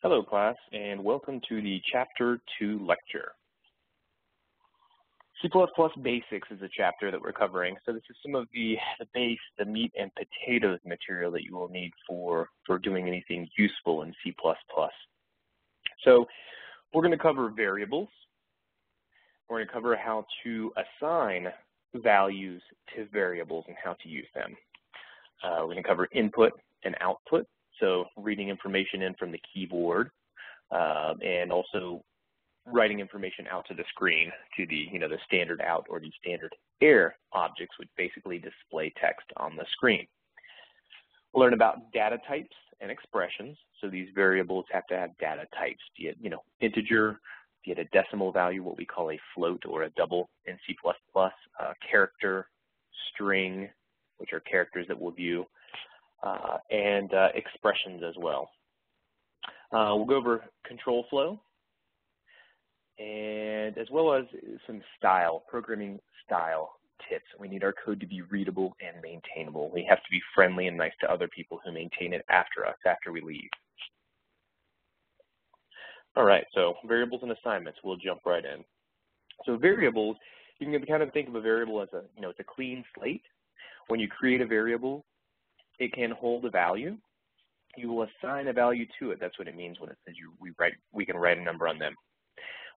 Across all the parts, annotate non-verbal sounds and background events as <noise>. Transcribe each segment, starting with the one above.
Hello class and welcome to the chapter 2 lecture. C++ basics is a chapter that we're covering. So this is some of the, the base, the meat and potatoes material that you will need for, for doing anything useful in C++. So we're going to cover variables. We're going to cover how to assign values to variables and how to use them. Uh, we're going to cover input and output so reading information in from the keyboard um, and also writing information out to the screen to the, you know, the standard out or the standard air objects which basically display text on the screen. We'll learn about data types and expressions. So these variables have to have data types, be it, you know, integer, be it a decimal value, what we call a float or a double in C++, uh, character, string, which are characters that we'll view, and uh, expressions as well. Uh, we'll go over control flow and as well as some style, programming style tips. We need our code to be readable and maintainable. We have to be friendly and nice to other people who maintain it after us, after we leave. All right, so variables and assignments, we'll jump right in. So variables, you can kind of think of a variable as a, you know, it's a clean slate. When you create a variable, it can hold a value. You will assign a value to it. That's what it means when it says you, we, write, we can write a number on them.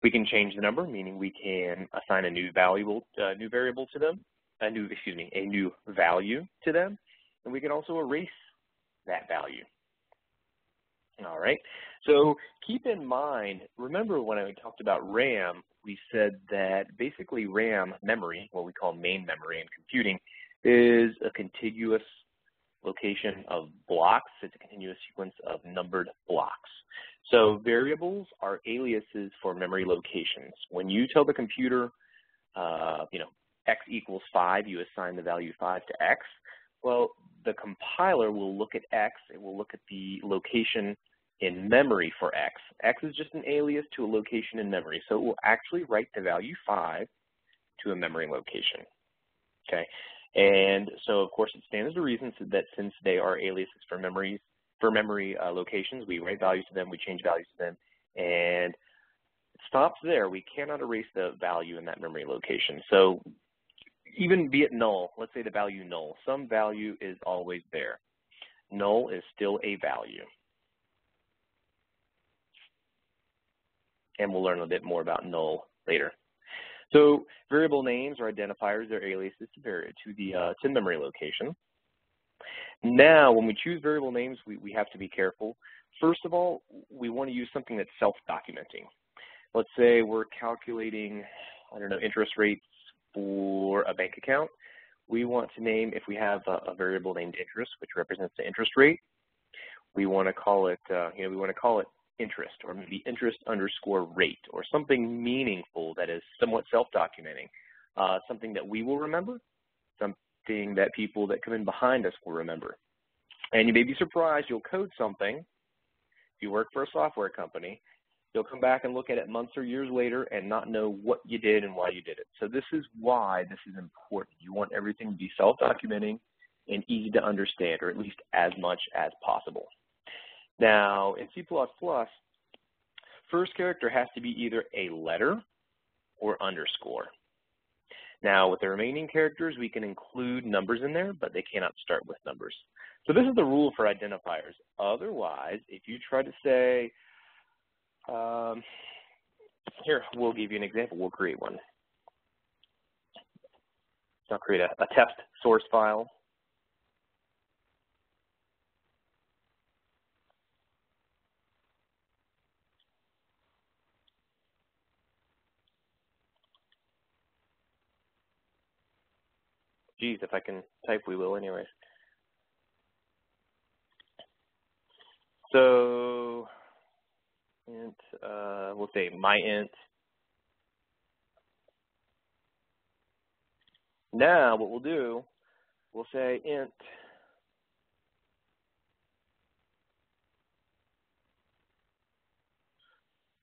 We can change the number, meaning we can assign a new valuable, uh, new variable to them, a new, excuse me, a new value to them, and we can also erase that value. All right, so keep in mind, remember when I talked about RAM, we said that basically RAM memory, what we call main memory in computing, is a contiguous location of blocks. It's a continuous sequence of numbered blocks. So variables are aliases for memory locations. When you tell the computer, uh, you know, x equals 5, you assign the value 5 to x. Well, the compiler will look at x, it will look at the location in memory for x. x is just an alias to a location in memory, so it will actually write the value 5 to a memory location. Okay, and so, of course, it stands to reason that since they are aliases for memories, for memory uh, locations, we write values to them, we change values to them, and it stops there. We cannot erase the value in that memory location. So even be it null, let's say the value null, some value is always there. Null is still a value. And we'll learn a bit more about null later. So variable names or identifiers are aliases to, to the uh, to memory location. Now, when we choose variable names, we, we have to be careful. First of all, we want to use something that's self-documenting. Let's say we're calculating, I don't know, interest rates for a bank account. We want to name, if we have a, a variable named interest, which represents the interest rate, we want to call it, uh, you know, we want to call it interest or maybe interest underscore rate or something meaningful that is somewhat self-documenting, uh, something that we will remember, something that people that come in behind us will remember. And you may be surprised you'll code something, if you work for a software company, you'll come back and look at it months or years later and not know what you did and why you did it. So this is why this is important. You want everything to be self-documenting and easy to understand, or at least as much as possible. Now, in C++, first character has to be either a letter or underscore. Now, with the remaining characters, we can include numbers in there, but they cannot start with numbers. So this is the rule for identifiers. Otherwise, if you try to say, um, here, we'll give you an example. We'll create one. I'll create a, a test source file. Geez, if I can type, we will anyways. So, int, uh, we'll say my int. Now, what we'll do, we'll say int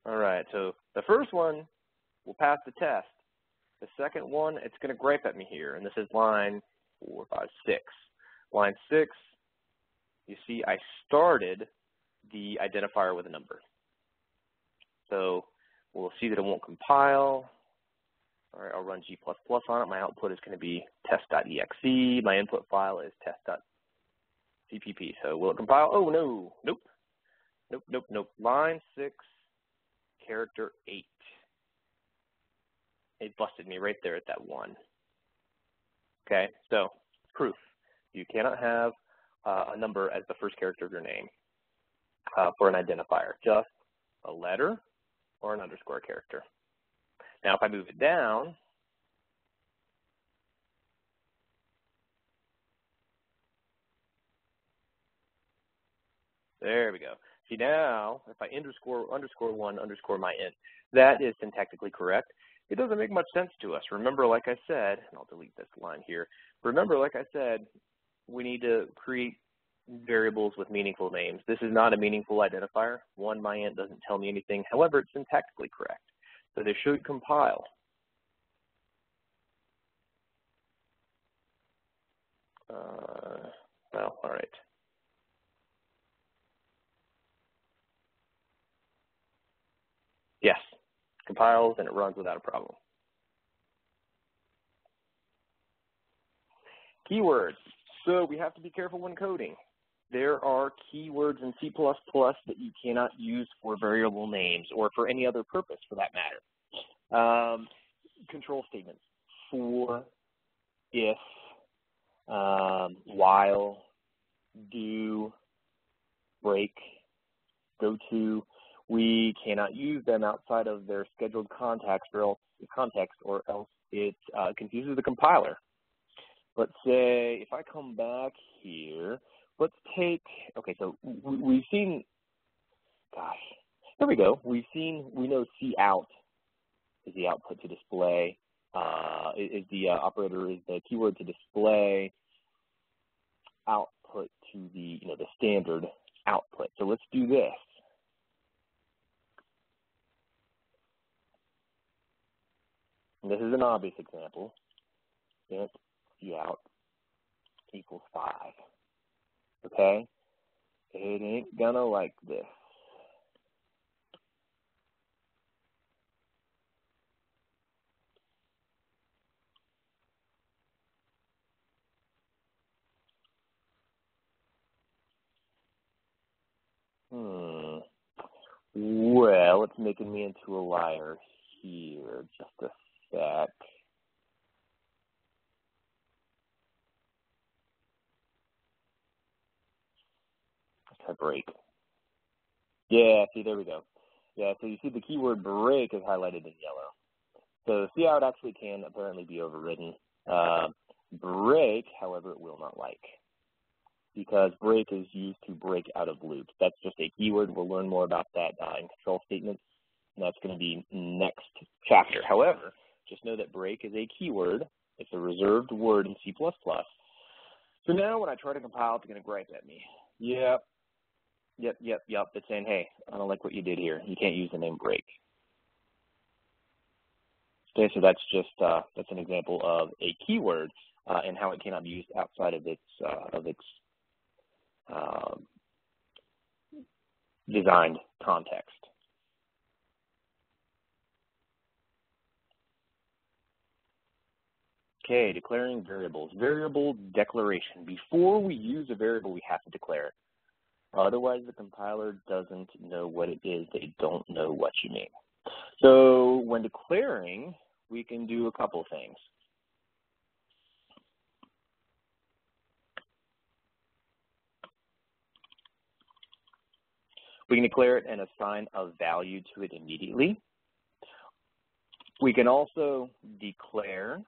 All right, so the first one will pass the test. The second one, it's going to gripe at me here, and this is line four, five, six. Line six, you see I started the identifier with a number. So we'll see that it won't compile. All right, I'll run G++ on it. My output is going to be test.exe. My input file is test.cpp. So will it compile? Oh, no. Nope. Nope, nope, nope. Line 6, character 8. It busted me right there at that 1. Okay, so proof. You cannot have uh, a number as the first character of your name uh, for an identifier, just a letter or an underscore character. Now, if I move it down, there we go. See now, if I underscore underscore one underscore my int, that is syntactically correct. It doesn't make much sense to us. Remember, like I said, and I'll delete this line here. Remember, like I said, we need to create variables with meaningful names. This is not a meaningful identifier. One my int doesn't tell me anything. However, it's syntactically correct. So they should compile. Uh, well, all right. Yes, compiles and it runs without a problem. Keywords. So we have to be careful when coding. There are keywords in C++ that you cannot use for variable names or for any other purpose for that matter. Um, control statements for, if, um, while, do, break, go to. We cannot use them outside of their scheduled context or else, context or else it uh, confuses the compiler. Let's say if I come back here, let's take, okay, so we've seen, gosh, there we go. We've seen, we know C out is the output to display, uh, is the uh, operator, is the keyword to display output to the, you know, the standard output. So let's do this. And this is an obvious example. int out equals 5 okay? It ain't gonna like this. Hmm. Well, it's making me into a liar here. Just a sec. a break. Yeah, see, there we go. Yeah, so you see the keyword break is highlighted in yellow. So see how it actually can apparently be overridden. Uh, break, however, it will not like because break is used to break out of loops. That's just a keyword. We'll learn more about that uh, in control statements, and that's going to be next chapter. However, just know that break is a keyword. It's a reserved word in C++. So now when I try to compile, it's going to gripe at me. Yep, Yep, yep, yep. It's saying, hey, I don't like what you did here. You can't use the name break. Okay, so that's just uh, that's an example of a keyword uh, and how it cannot be used outside of its uh, of its um, designed context. Okay, declaring variables. Variable declaration. Before we use a variable, we have to declare it. Otherwise, the compiler doesn't know what it is. They don't know what you mean. So when declaring, we can do a couple things. We can declare it and assign a value to it immediately. We can also declare,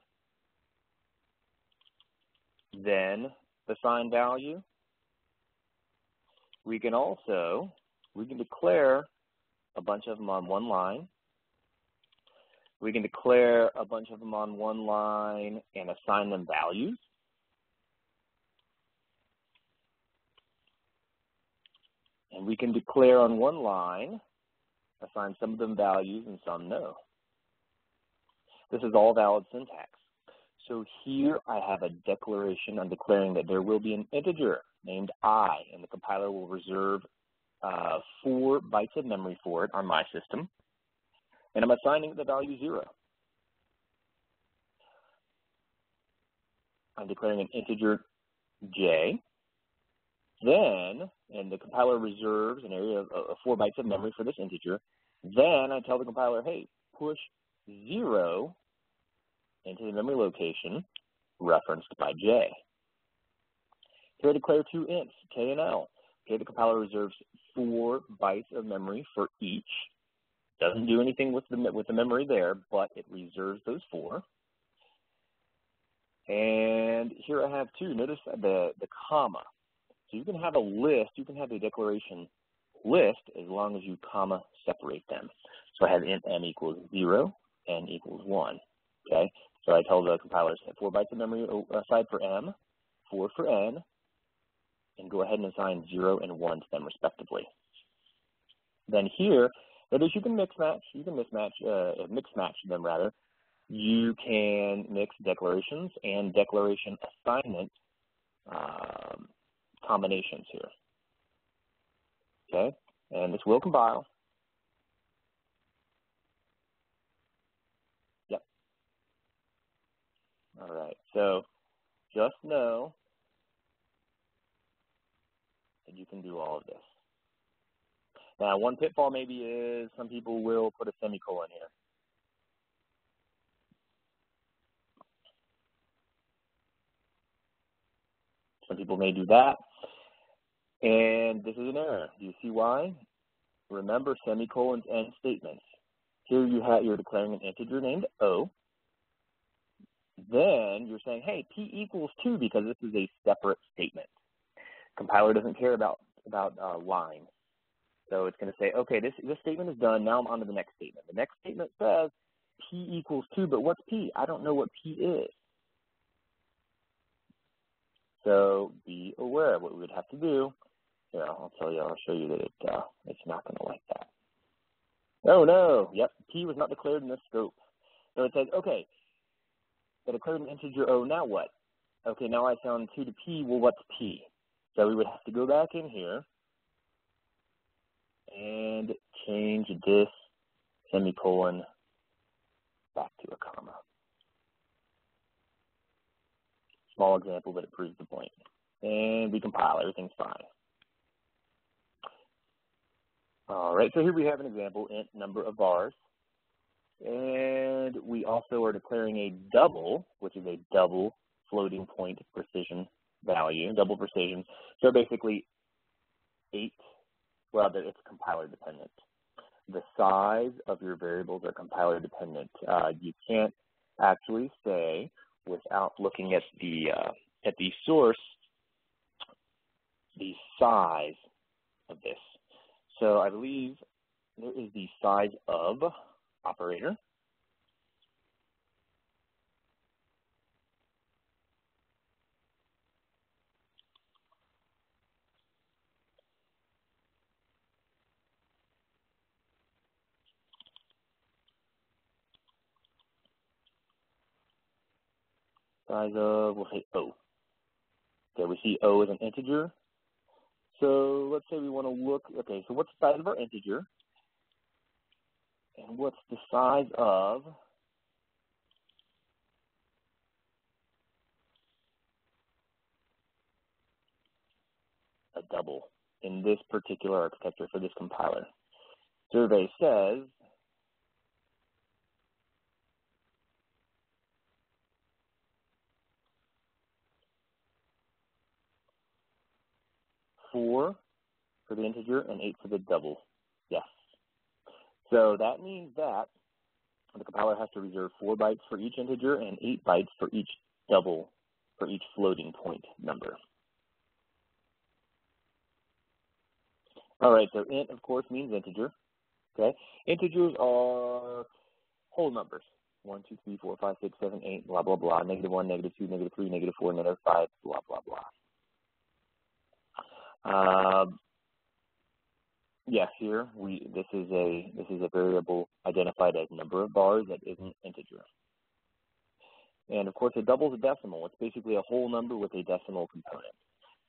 then the assign value, we can also, we can declare a bunch of them on one line. We can declare a bunch of them on one line and assign them values. And we can declare on one line, assign some of them values and some no. This is all valid syntax. So here I have a declaration. I'm declaring that there will be an integer named i, and the compiler will reserve uh, four bytes of memory for it on my system, and I'm assigning the value zero. I'm declaring an integer j. Then, and the compiler reserves an area of, of four bytes of memory for this integer. Then I tell the compiler, hey, push zero into the memory location referenced by j. Here I declare two ints, k and l. Okay, the compiler reserves four bytes of memory for each. Doesn't do anything with the with the memory there, but it reserves those four. And here I have two. Notice the the comma. So you can have a list. You can have a declaration list as long as you comma separate them. So I have int n equals zero, n equals one. Okay. So I tell the compiler to four bytes of memory aside for m, four for n, and go ahead and assign 0 and 1 to them respectively. Then here, notice you can mix match, you can mismatch, uh, mix match them rather. You can mix declarations and declaration assignment um, combinations here. Okay, and this will compile. Yep. All right, so just know that you can do all of this. Now, one pitfall maybe is some people will put a semicolon here. Some people may do that. And this is an error. Do you see why? Remember semicolons and statements. Here you have you're declaring an integer named O. Then you're saying, hey, P equals 2 because this is a separate statement. Compiler doesn't care about about uh, lines. So it's going to say, okay, this, this statement is done. Now I'm on to the next statement. The next statement says P equals 2, but what's P? I don't know what P is. So be aware of what we would have to do. Here, I'll tell you, I'll show you that it, uh, it's not going to like that. Oh, no. Yep, P was not declared in this scope. So it says, okay, I declared an integer O, now what? Okay, now I found 2 to P. Well, what's P? So we would have to go back in here and change this semicolon back to a comma. Small example, but it proves the point. And we compile, everything's fine. All right, so here we have an example, int number of bars. And we also are declaring a double, which is a double floating point precision value, double precision. So basically, eight, well, that it's compiler dependent. The size of your variables are compiler dependent. Uh, you can't actually say without looking at the uh, at the source the size of this. So I believe there is the size of operator. size of, we'll say O. Okay, we see O as an integer. So let's say we want to look, okay, so what's the size of our integer? And what's the size of a double in this particular architecture for this compiler? Survey says four for the integer and eight for the double. So that means that the compiler has to reserve four bytes for each integer and eight bytes for each double, for each floating point number. All right, so int, of course, means integer. Okay, integers are whole numbers. 1, 2, 3, 4, 5, 6, 7, 8, blah, blah, blah, negative 1, negative 2, negative 3, negative 4, negative 5, blah, blah, blah. Um, yes, here we this is a this is a variable identified as number of bars that isn't integer. And of course, a double is a decimal. It's basically a whole number with a decimal component.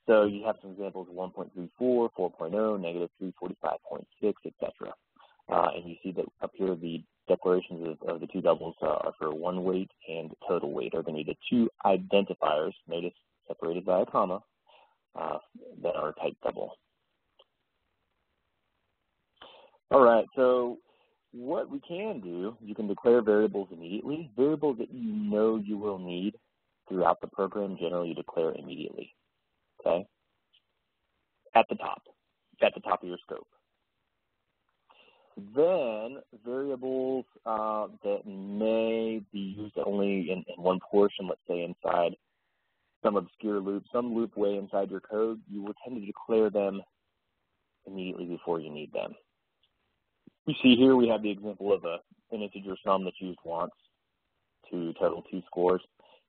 So you have some examples 1.34, 4.0, negative 345.6, etc. Uh, and you see that up here the declarations of, of the two doubles uh, are for one weight and total weight are going to be the two identifiers, notice separated by a comma, uh, that are type double. All right, so what we can do, you can declare variables immediately. Variables that you know you will need throughout the program, generally you declare immediately, okay? At the top, at the top of your scope. Then variables uh, that may be used only in, in one portion, let's say inside some obscure loop, some loop way inside your code, you will tend to declare them immediately before you need them. You see here we have the example of a, an integer sum that's used once to total two scores.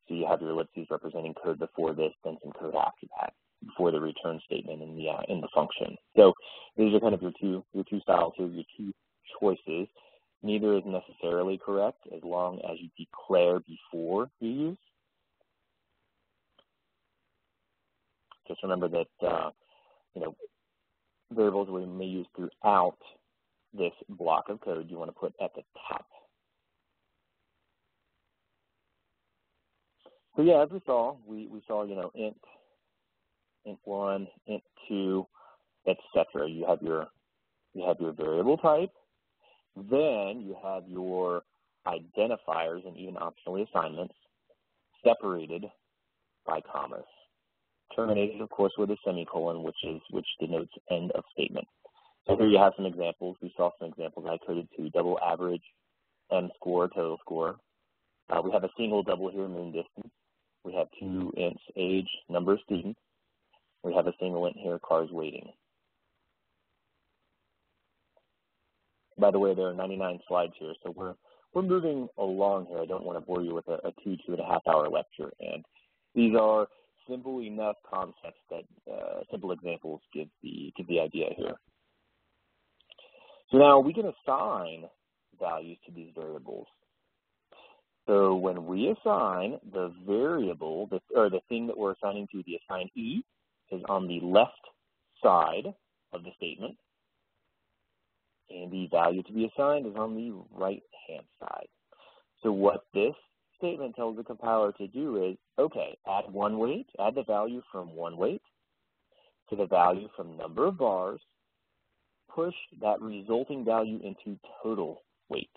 So you have your ellipses representing code before this, then some code after that, before the return statement in the uh, in the function. So these are kind of your two your two styles here, your two choices. Neither is necessarily correct as long as you declare before you use. Just remember that uh, you know variables we may use throughout this block of code you want to put at the top. So yeah, as we saw, we, we saw, you know, int, int one, int two, etc. You have your you have your variable type, then you have your identifiers and even optionally assignments separated by commas. Terminated, of course, with a semicolon, which is which denotes end of statement. So here you have some examples. We saw some examples I coded to double average, M score, total score. Uh, we have a single double here, mean distance. We have two ints, age, number of students. We have a single int here, cars waiting. By the way, there are 99 slides here, so we're we're moving along here. I don't want to bore you with a, a two, two and a half hour lecture. And these are simple enough concepts that uh, simple examples give the give the idea here. So now we can assign values to these variables. So when we assign the variable, the, or the thing that we're assigning to the assignee is on the left side of the statement, and the value to be assigned is on the right-hand side. So what this statement tells the compiler to do is, okay, add one weight, add the value from one weight to the value from number of bars push that resulting value into total weight.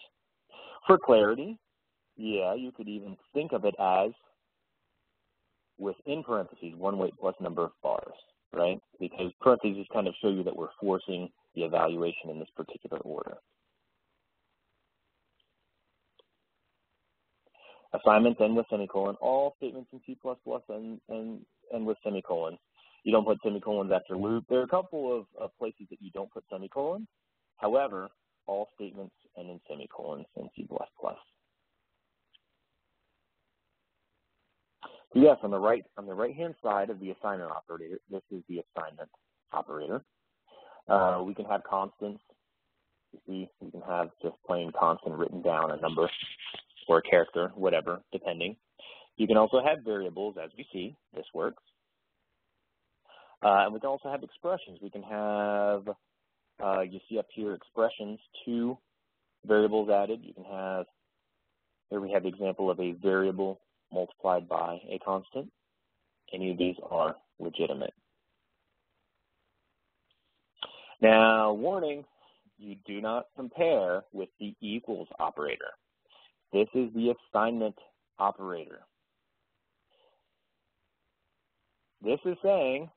For clarity, yeah, you could even think of it as within parentheses, one weight plus number of bars, right? Because parentheses kind of show you that we're forcing the evaluation in this particular order. Assignments end with semicolon. All statements in C++ end, end, end with semicolons. You don't put semicolons after loop. There are a couple of, of places that you don't put semicolons. However, all statements end in semicolons in C++. So yes, on the right on the right hand side of the assignment operator, this is the assignment operator. Uh, we can have constants. You see, we can have just plain constant written down, a number or a character, whatever, depending. You can also have variables, as we see. This works. Uh, and we can also have expressions. We can have, uh, you see up here, expressions, two variables added. You can have, here we have the example of a variable multiplied by a constant. Any of these are legitimate. Now, warning, you do not compare with the equals operator. This is the assignment operator. This is saying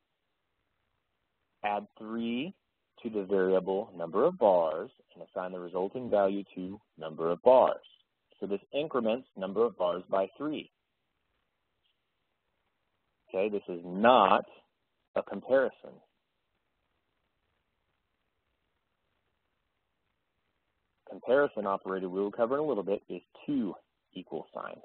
add 3 to the variable number of bars and assign the resulting value to number of bars. So this increments number of bars by 3. Okay, this is not a comparison. Comparison operator we will cover in a little bit is two equal signs.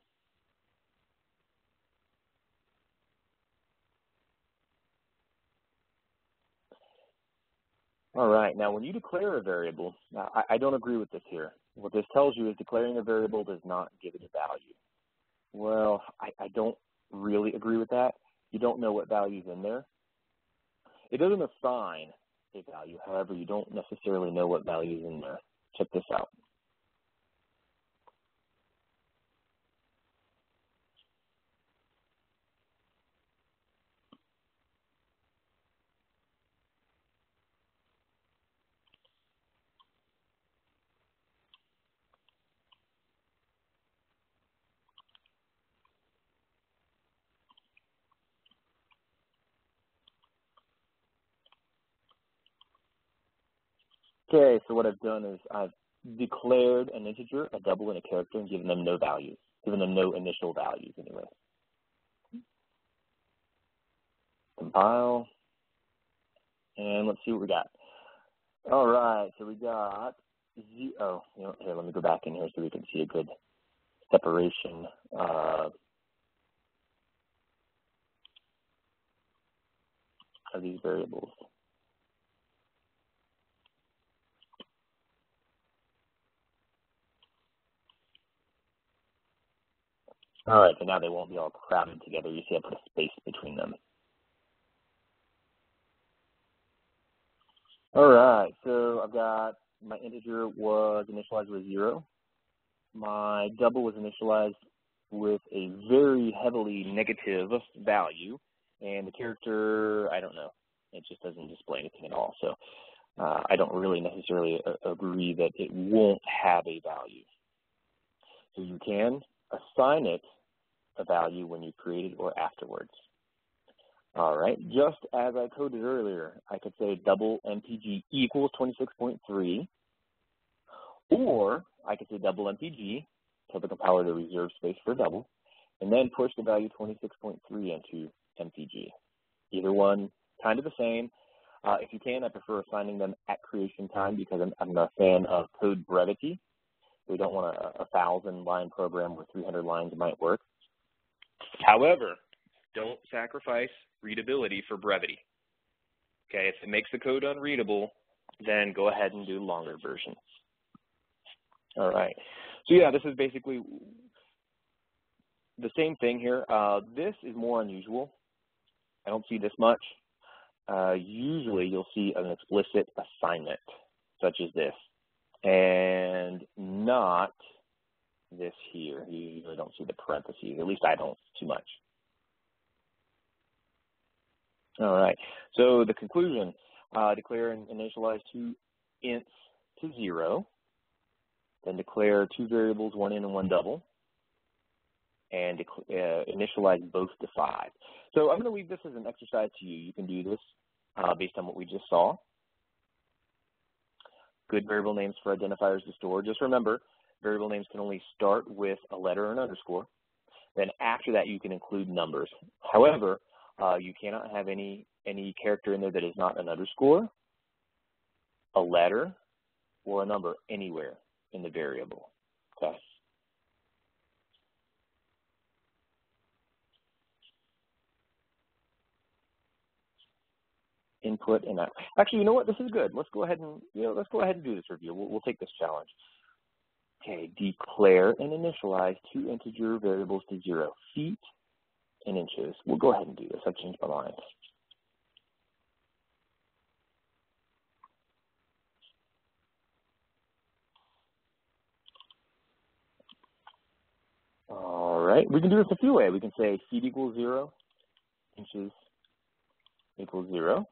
All right. Now, when you declare a variable, I, I, don't agree with this here. What this tells you is declaring a variable does not give it a value. Well, I, I don't really agree with that. You don't know what value's in there. It doesn't assign a value. However, you don't necessarily know what value is in there. Check this out. Okay, so what I've done is I've declared an integer, a double, and a character and given them no values, given them no initial values anyway. Compile, and let's see what we got. All right, so we got zero. Oh, you know, here, let me go back in here so we can see a good separation. Uh, of these variables. All right, so now they won't be all crowded together. You see I put a space between them. All right, so I've got my integer was initialized with zero. My double was initialized with a very heavily negative value, and the character, I don't know, it just doesn't display anything at all. So uh, I don't really necessarily uh, agree that it won't have a value. So you can assign it a value when you create it or afterwards. All right, just as I coded earlier, I could say double MPG equals 26.3, or I could say double MPG, tell the compiler to reserve space for double, and then push the value 26.3 into MPG. Either one, kind of the same. Uh, if you can, I prefer assigning them at creation time because I'm, I'm a fan of code brevity. We don't want a, a thousand line program where 300 lines might work. However, don't sacrifice readability for brevity. Okay, if it makes the code unreadable, then go ahead and do longer version. All right. So yeah, this is basically the same thing here. Uh, this is more unusual. I don't see this much. Uh, usually you'll see an explicit assignment, such as this, and not this here. You usually don't see the parentheses. At least I don't too much. All right. So the conclusion, uh, declare and initialize two ints to zero, then declare two variables, one int and one double, and uh, initialize both to five. So I'm going to leave this as an exercise to you. You can do this uh, based on what we just saw. Good variable names for identifiers to store. Just remember, variable names can only start with a letter or an underscore. Then after that, you can include numbers. However, uh, you cannot have any any character in there that is not an underscore, a letter, or a number anywhere in the variable. Okay. Input and out. Actually, you know what? This is good. Let's go ahead and you know let's go ahead and do this review. We'll, we'll take this challenge. Okay, declare and initialize two integer variables to zero, feet and inches. We'll go ahead and do this. I've changed my mind. All right, we can do this a few ways. We can say feet equals zero, inches equals zero.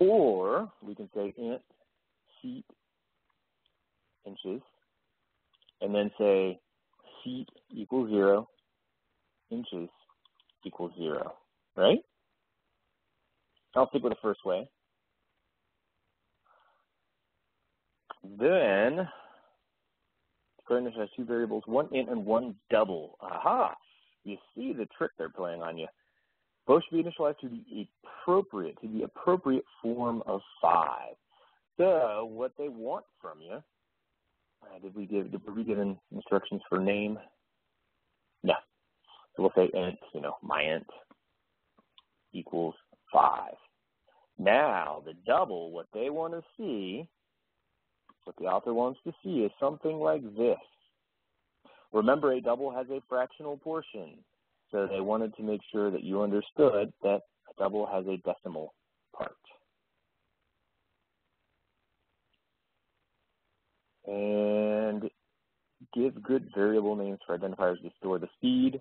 Or we can say int feet inches, and then say feet equals zero, inches equals zero, right? I'll stick with the first way. Then, Grandness has two variables, one int and one double. Aha! You see the trick they're playing on you. Both should be initialized to the appropriate, to the appropriate form of five. So what they want from you uh, did we give did we given instructions for name? No. So we'll say int, you know, my int equals five. Now the double, what they want to see, what the author wants to see is something like this. Remember, a double has a fractional portion. So they wanted to make sure that you understood that a double has a decimal part. And give good variable names for identifiers to store the speed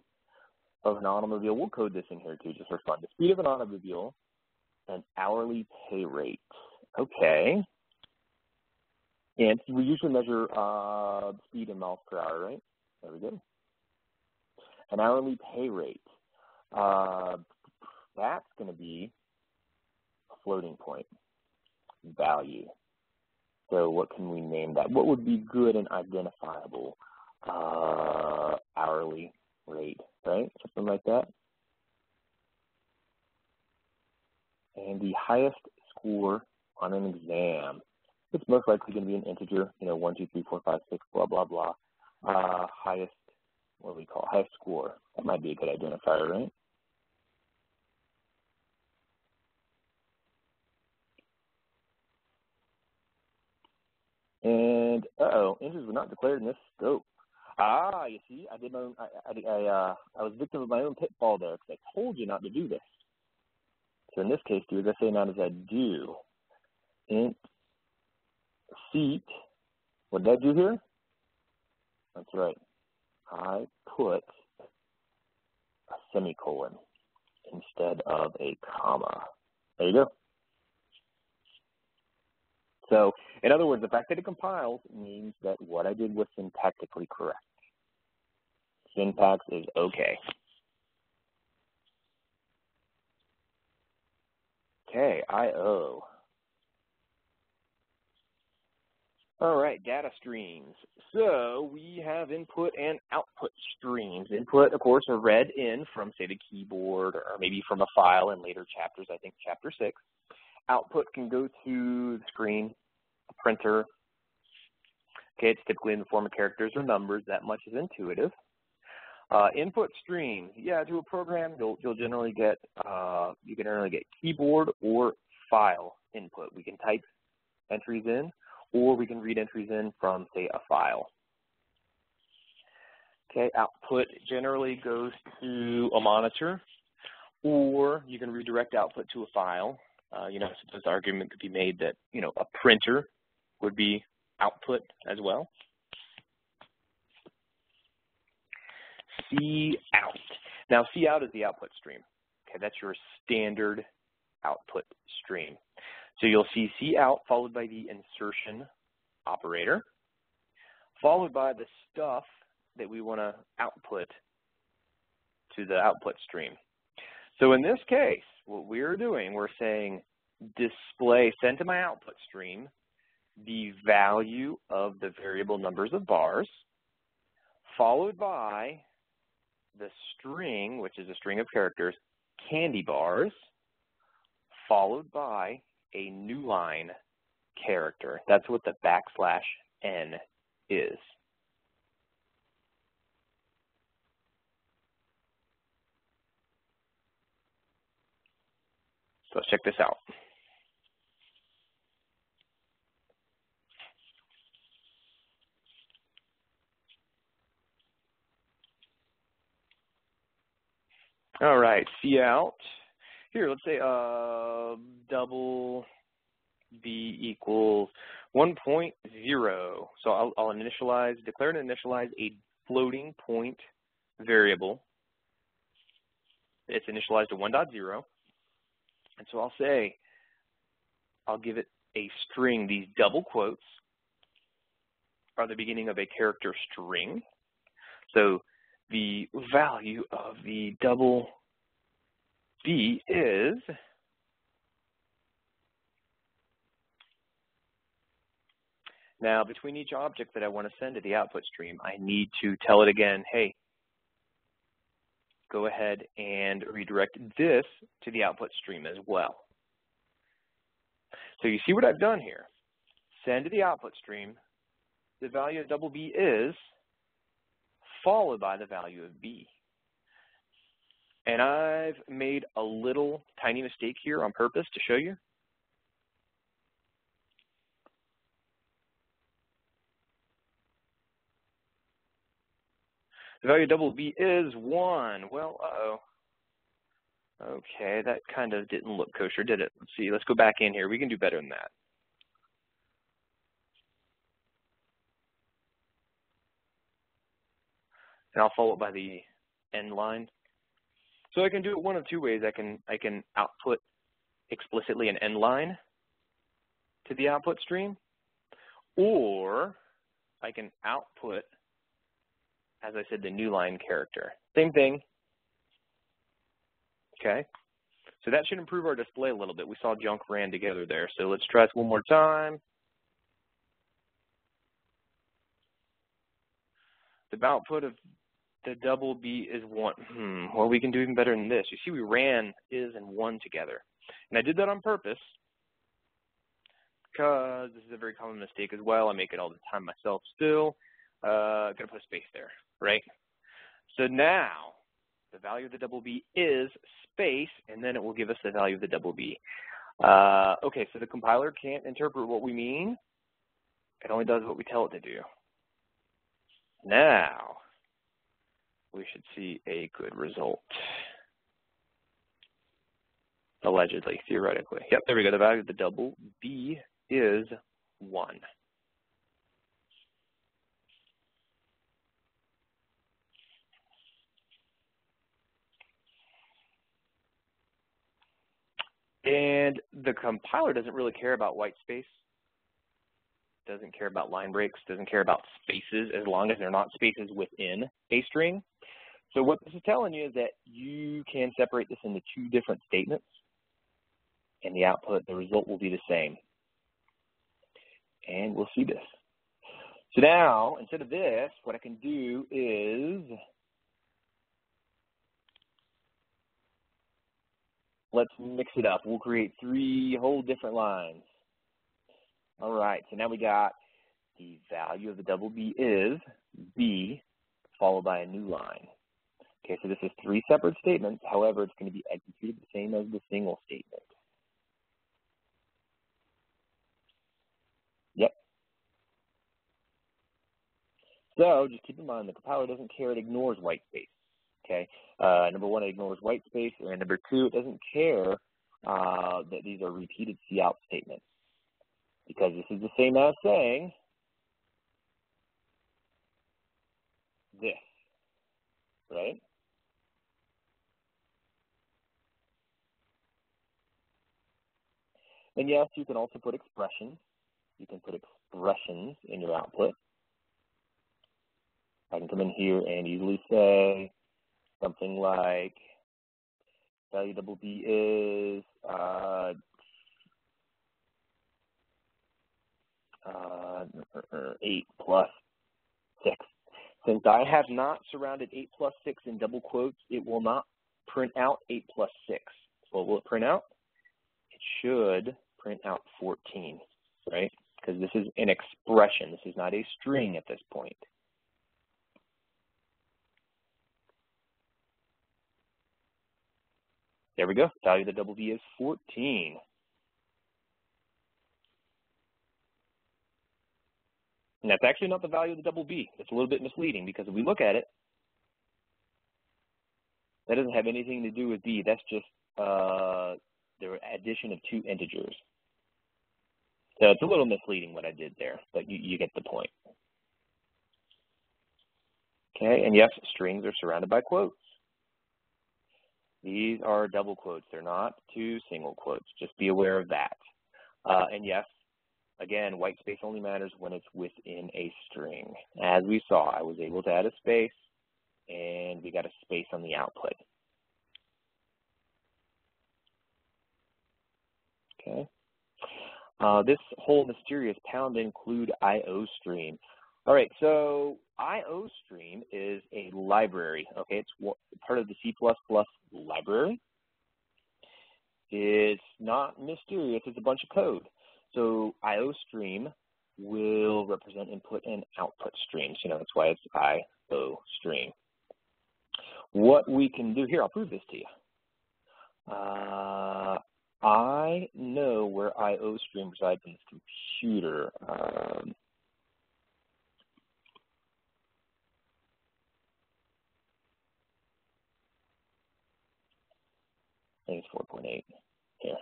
of an automobile. We'll code this in here too, just for fun. The speed of an automobile, an hourly pay rate. Okay. And we usually measure uh, speed in miles per hour, right? There we go. An hourly pay rate. Uh, that's going to be a floating point value. So what can we name that? What would be good and identifiable? Uh, hourly rate, right? Something like that. And the highest score on an exam, it's most likely going to be an integer, you know, 1, 2, 3, 4, 5, 6, blah, blah, blah. Uh, highest, what we call highest score. That might be a good identifier, right? And uh-oh, injuries were not declared in this scope. Ah, you see, I did my own, I, I, I, uh, I was victim of my own pitfall there because I told you not to do this. So in this case, do as I say, not as I do. Int seat. What did I do here? That's right. I put a semicolon instead of a comma. There you go. So, in other words, the fact that it compiles means that what I did was syntactically correct. Syntax is okay. Okay, I/O. All right, data streams. So we have input and output streams. Input, of course, are read in from, say, the keyboard or maybe from a file in later chapters, I think chapter 6. Output can go to the screen, printer. Okay, it's typically in the form of characters or numbers. That much is intuitive. Uh, input stream, yeah, to a program, you'll you'll generally get uh, you can generally get keyboard or file input. We can type entries in, or we can read entries in from say a file. Okay, output generally goes to a monitor, or you can redirect output to a file. Uh, you know, so this argument could be made that you know a printer would be output as well. C out. Now, C out is the output stream. Okay, that's your standard output stream. So you'll see C out followed by the insertion operator, followed by the stuff that we want to output to the output stream. So in this case, what we're doing, we're saying display, send to my output stream the value of the variable numbers of bars, followed by the string, which is a string of characters, candy bars, followed by a new line character. That's what the backslash n is. So let's check this out. All right, C out. Here, let's say uh, double B equals 1.0. So I'll, I'll initialize, declare and initialize a floating point variable. It's initialized to 1.0. And so I'll say, I'll give it a string. These double quotes are the beginning of a character string. So the value of the double B is Now, between each object that I want to send to the output stream, I need to tell it again, hey, go ahead and redirect this to the output stream as well. So you see what I've done here. Send to the output stream. The value of double B is followed by the value of b. And I've made a little tiny mistake here on purpose to show you. The value of double b is 1. Well, uh-oh. Okay, that kind of didn't look kosher, did it? Let's see. Let's go back in here. We can do better than that. And I'll follow it by the end line. So I can do it one of two ways. I can I can output explicitly an end line to the output stream, or I can output, as I said, the new line character. Same thing. Okay. So that should improve our display a little bit. We saw junk ran together there. So let's try this one more time. The output of the double B is one. Hmm, well, we can do even better than this. You see we ran is and one together. And I did that on purpose because this is a very common mistake as well. I make it all the time myself still. Uh, gotta put a space there, right? So now the value of the double B is space, and then it will give us the value of the double B. Uh, okay, so the compiler can't interpret what we mean. It only does what we tell it to do. Now, we should see a good result. Allegedly, theoretically. Yep, there we go. The value of the double B is 1. And the compiler doesn't really care about white space, doesn't care about line breaks, doesn't care about spaces as long as they're not spaces within a string. So what this is telling you is that you can separate this into two different statements and the output, the result will be the same. And we'll see this. So now, instead of this, what I can do is let's mix it up. We'll create three whole different lines. All right, so now we got the value of the double B is B followed by a new line. Okay, so this is three separate statements. However, it's going to be executed the same as the single statement. Yep. So just keep in mind the compiler doesn't care, it ignores white space. Okay. Uh, number one, it ignores white space, and number two, it doesn't care uh, that these are repeated cout statements because this is the same as saying this, right? And yes, you can also put expressions. You can put expressions in your output. I can come in here and easily say something like value double B is uh, uh, 8 plus 6. Since I have not surrounded 8 plus 6 in double quotes, it will not print out 8 plus 6. What will it print out? It should print out 14, right? Because this is an expression. This is not a string at this point. There we go. Value of the double V is 14. And that's actually not the value of the double B. It's a little bit misleading because if we look at it, that doesn't have anything to do with B. That's just uh, the addition of two integers. So it's a little misleading what I did there, but you, you get the point. Okay, and yes, strings are surrounded by quotes. These are double quotes. They're not two single quotes. Just be aware of that. Uh, and yes, again, white space only matters when it's within a string. As we saw, I was able to add a space, and we got a space on the output. Okay. Uh, this whole mysterious pound include IO stream. All right, so IO stream is a library. Okay, it's part of the C++ library. It's not mysterious. It's a bunch of code. So IO stream will represent input and output streams. You know, that's why it's IO stream. What we can do here, I'll prove this to you. Uh, I know where IO stream resides in this computer. Um, 4.8 here.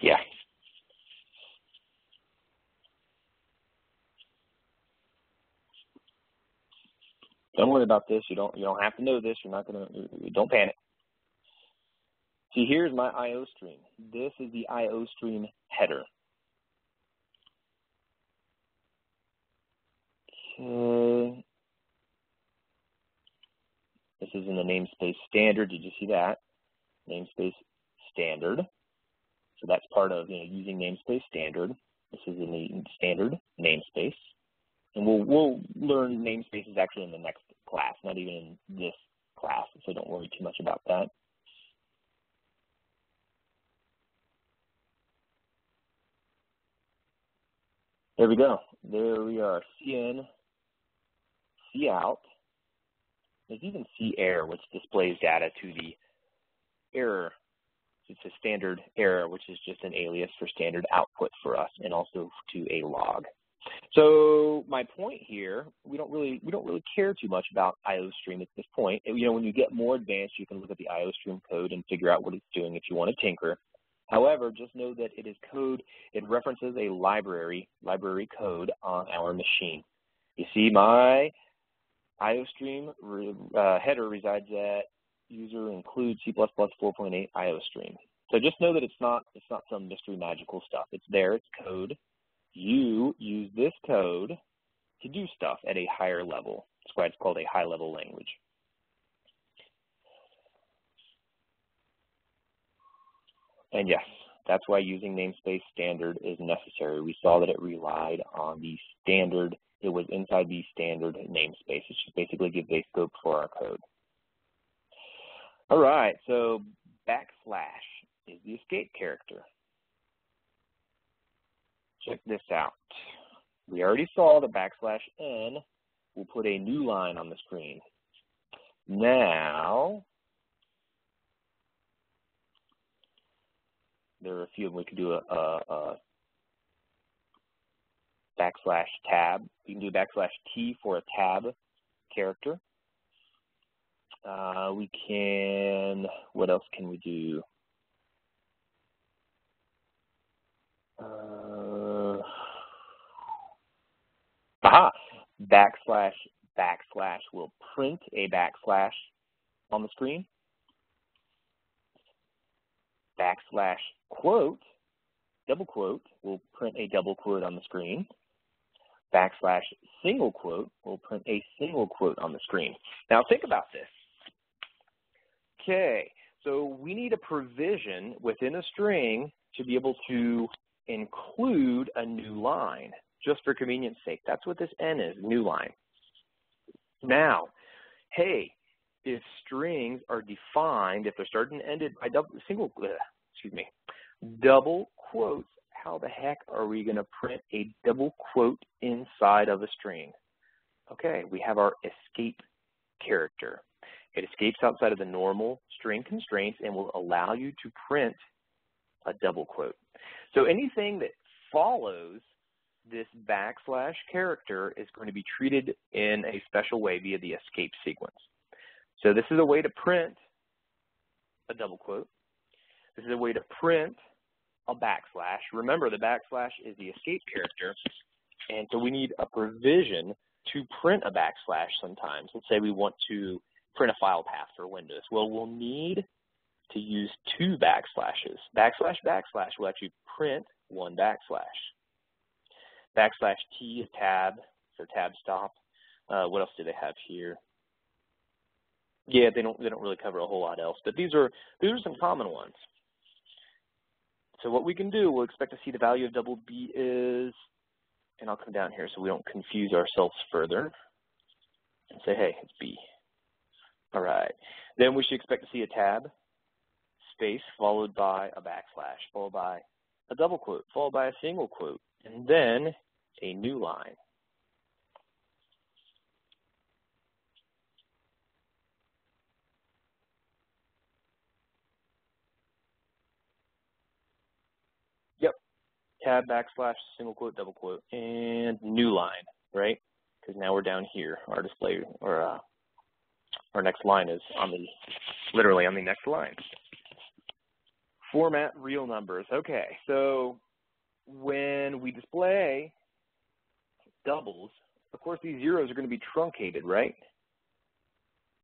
Yeah. Don't worry about this. You don't you don't have to know this. You're not gonna don't panic. See, here's my IO stream. This is the IO stream header. Okay. This is in the namespace standard. Did you see that? Namespace standard. So that's part of you know, using namespace standard. This is in the standard namespace. And we'll, we'll learn namespaces actually in the next class, not even in this class, so don't worry too much about that. There we go. There we are. cin, out. There's even C error, which displays data to the error. It's a standard error, which is just an alias for standard output for us, and also to a log. So my point here, we don't really we don't really care too much about IOStream at this point. You know, when you get more advanced, you can look at the IOStream code and figure out what it's doing if you want to tinker. However, just know that it is code. It references a library library code on our machine. You see, my IOStream uh, header resides at user include C++ 4.8 IOStream. So just know that it's not it's not some mystery magical stuff. It's there. It's code you use this code to do stuff at a higher level. That's why it's called a high level language. And yes, that's why using namespace standard is necessary. We saw that it relied on the standard, it was inside the standard namespace. It just basically gives a scope for our code. All right, so backslash is the escape character. Check this out. We already saw the backslash n We'll put a new line on the screen. Now, there are a few of them. We could do a, a, a backslash tab. We can do backslash T for a tab character. Uh, we can, what else can we do? Uh, aha, backslash backslash will print a backslash on the screen. Backslash quote, double quote, will print a double quote on the screen. Backslash single quote will print a single quote on the screen. Now think about this. Okay, so we need a provision within a string to be able to include a new line, just for convenience sake. That's what this n is, new line. Now, hey, if strings are defined, if they're started and ended by double, single, uh, excuse me, double quotes, how the heck are we going to print a double quote inside of a string? Okay, we have our escape character. It escapes outside of the normal string constraints and will allow you to print a double quote. So anything that follows this backslash character is going to be treated in a special way via the escape sequence. So this is a way to print a double quote. This is a way to print a backslash. Remember, the backslash is the escape character, and so we need a provision to print a backslash sometimes. Let's say we want to print a file path for Windows. Well, we'll need to use two backslashes. Backslash backslash will actually print one backslash. Backslash T is tab for tab stop. Uh, what else do they have here? Yeah, they don't they don't really cover a whole lot else, but these are these are some common ones. So what we can do, we'll expect to see the value of double B is, and I'll come down here so we don't confuse ourselves further, and say, hey, it's B. All right. Then we should expect to see a tab space followed by a backslash, followed by a double quote, followed by a single quote, and then a new line. Yep, tab, backslash, single quote, double quote, and new line, right? Because now we're down here, our display, or uh, our next line is on the, literally on the next line. Format real numbers. Okay, so when we display doubles, of course these zeros are going to be truncated, right?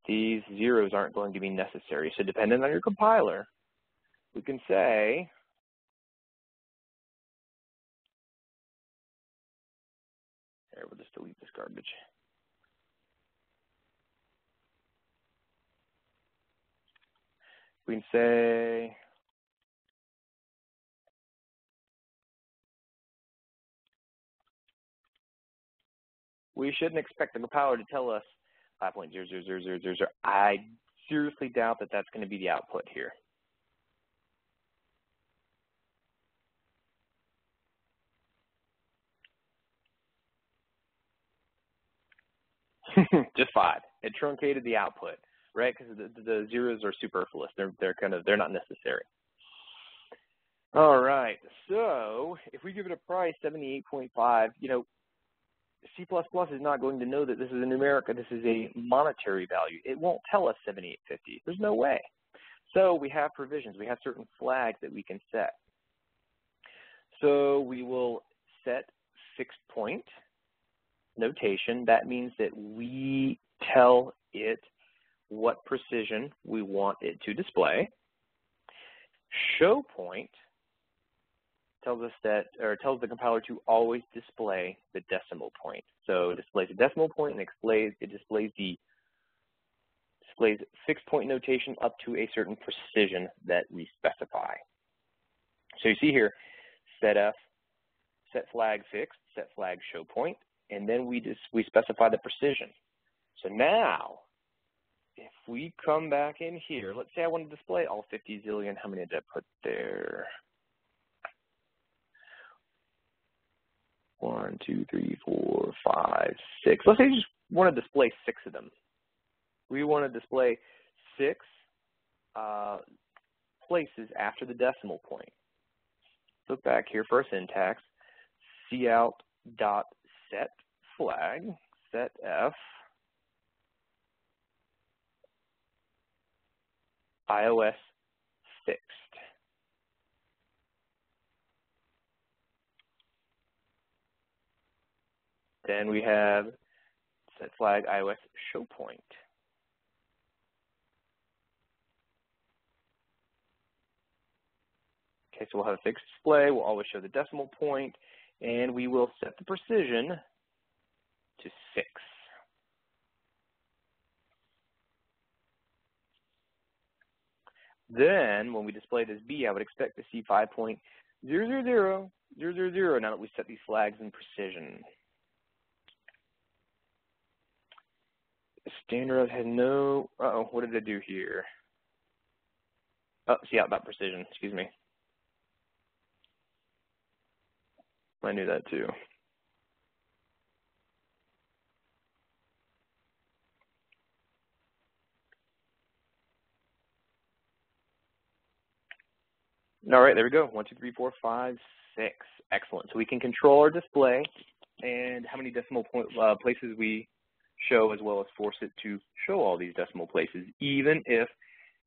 These zeros aren't going to be necessary. So depending on your compiler, we can say Here, we'll just delete this garbage. We can say we shouldn't expect the compiler to tell us 5.0000000. I seriously doubt that that's going to be the output here. <laughs> Just five. It truncated the output, right? Because the, the zeros are superfluous. They're they're kind of they're not necessary. All right. So if we give it a price 78.5, you know, C++ is not going to know that this is a numeric, this is a monetary value. It won't tell us 7850. There's no way. So we have provisions. We have certain flags that we can set. So we will set fixed point notation. That means that we tell it what precision we want it to display. Show point tells us that, or tells the compiler to always display the decimal point. So it displays the decimal point and displays, it displays the displays fixed point notation up to a certain precision that we specify. So you see here, set f, set flag fixed, set flag show point, and then we just we specify the precision. So now, if we come back in here, let's say I want to display all 50 zillion. How many did I put there? One, two, three, four, five, six. Let's say you just want to display six of them. We want to display six uh, places after the decimal point. Look back here for our syntax. cout dot set flag, set f, ios fixed. Then we have set flag ios show point. Okay, so we'll have a fixed display. We'll always show the decimal point, and we will set the precision to 6. Then, when we display this B, I would expect to see 5.0000000 now that we set these flags in precision. Standard has no, uh oh, what did I do here? Oh, C out that precision, excuse me. I knew that too. All right, there we go. One, two, three, four, five, six. Excellent. So we can control our display and how many decimal point uh, places we show as well as force it to show all these decimal places, even if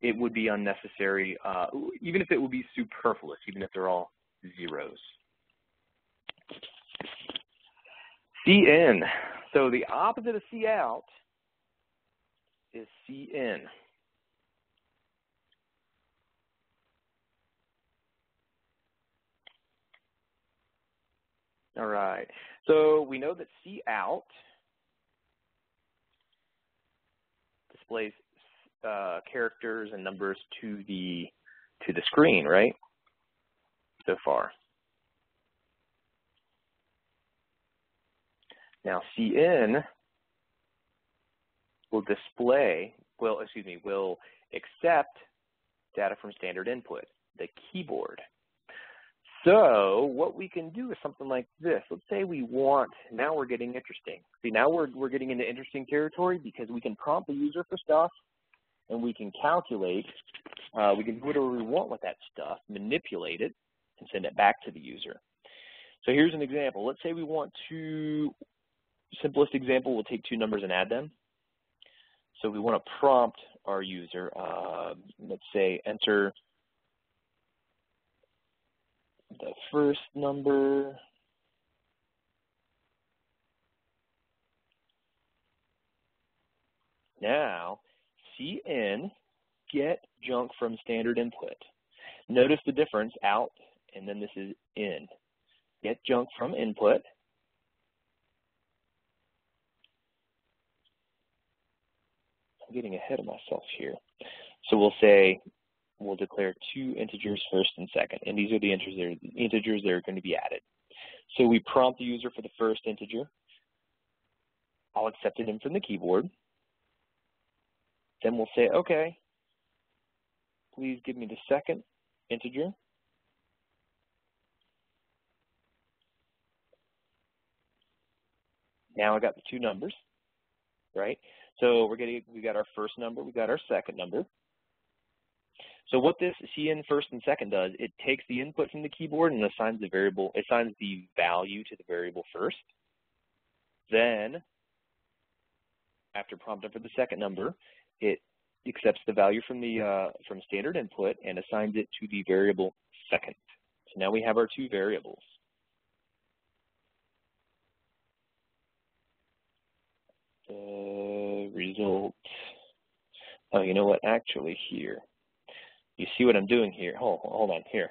it would be unnecessary, uh, even if it would be superfluous, even if they're all zeros. cin. So the opposite of C out is cin. All right. So we know that C out displays uh, characters and numbers to the to the screen, right? So far. Now cin will display, will excuse me, will accept data from standard input, the keyboard. So what we can do is something like this. Let's say we want, now we're getting interesting. See, now we're, we're getting into interesting territory because we can prompt the user for stuff and we can calculate, uh, we can do whatever we want with that stuff, manipulate it, and send it back to the user. So here's an example. Let's say we want to, simplest example, we'll take two numbers and add them. So we want to prompt our user, uh, let's say enter the first number, Now, cin get junk from standard input. Notice the difference out, and then this is in. Get junk from input. I'm getting ahead of myself here. So we'll say, we'll declare two integers first and second, and these are the integers that are, integers that are going to be added. So we prompt the user for the first integer. I'll accept it in from the keyboard. Then we'll say, okay, please give me the second integer. Now I got the two numbers, right? So we're getting we got our first number, we got our second number. So what this cin first and second does, it takes the input from the keyboard and assigns the variable, assigns the value to the variable first. Then, after prompting for the second number, it accepts the value from the uh, from standard input and assigns it to the variable second. So now we have our two variables. The result. Oh, you know what? Actually, here, you see what I'm doing here. Hold, hold on here.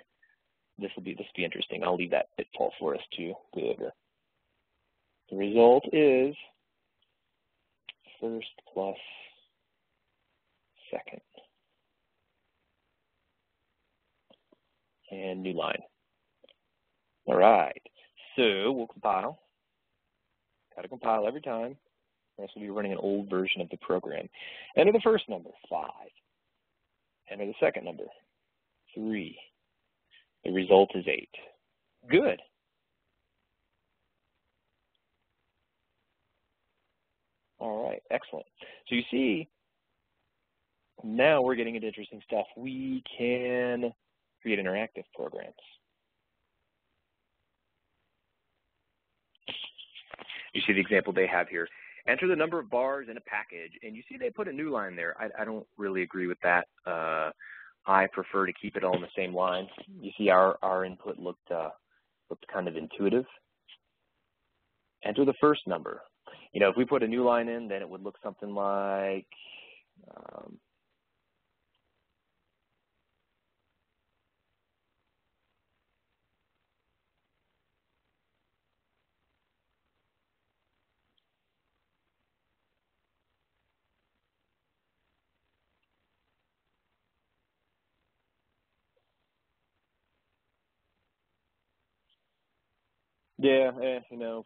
This will be this will be interesting. I'll leave that pitfall for us to over. The result is first plus second. And new line. All right, so we'll compile. Got to compile every time. Or else we'll be running an old version of the program. Enter the first number, 5. Enter the second number, 3. The result is 8. Good. All right, excellent. So you see, now we're getting into interesting stuff. We can create interactive programs. You see the example they have here. Enter the number of bars in a package, and you see they put a new line there. I, I don't really agree with that. Uh, I prefer to keep it all in the same line. You see our, our input looked, uh, looked kind of intuitive. Enter the first number. You know, if we put a new line in, then it would look something like um, Yeah, eh, you know,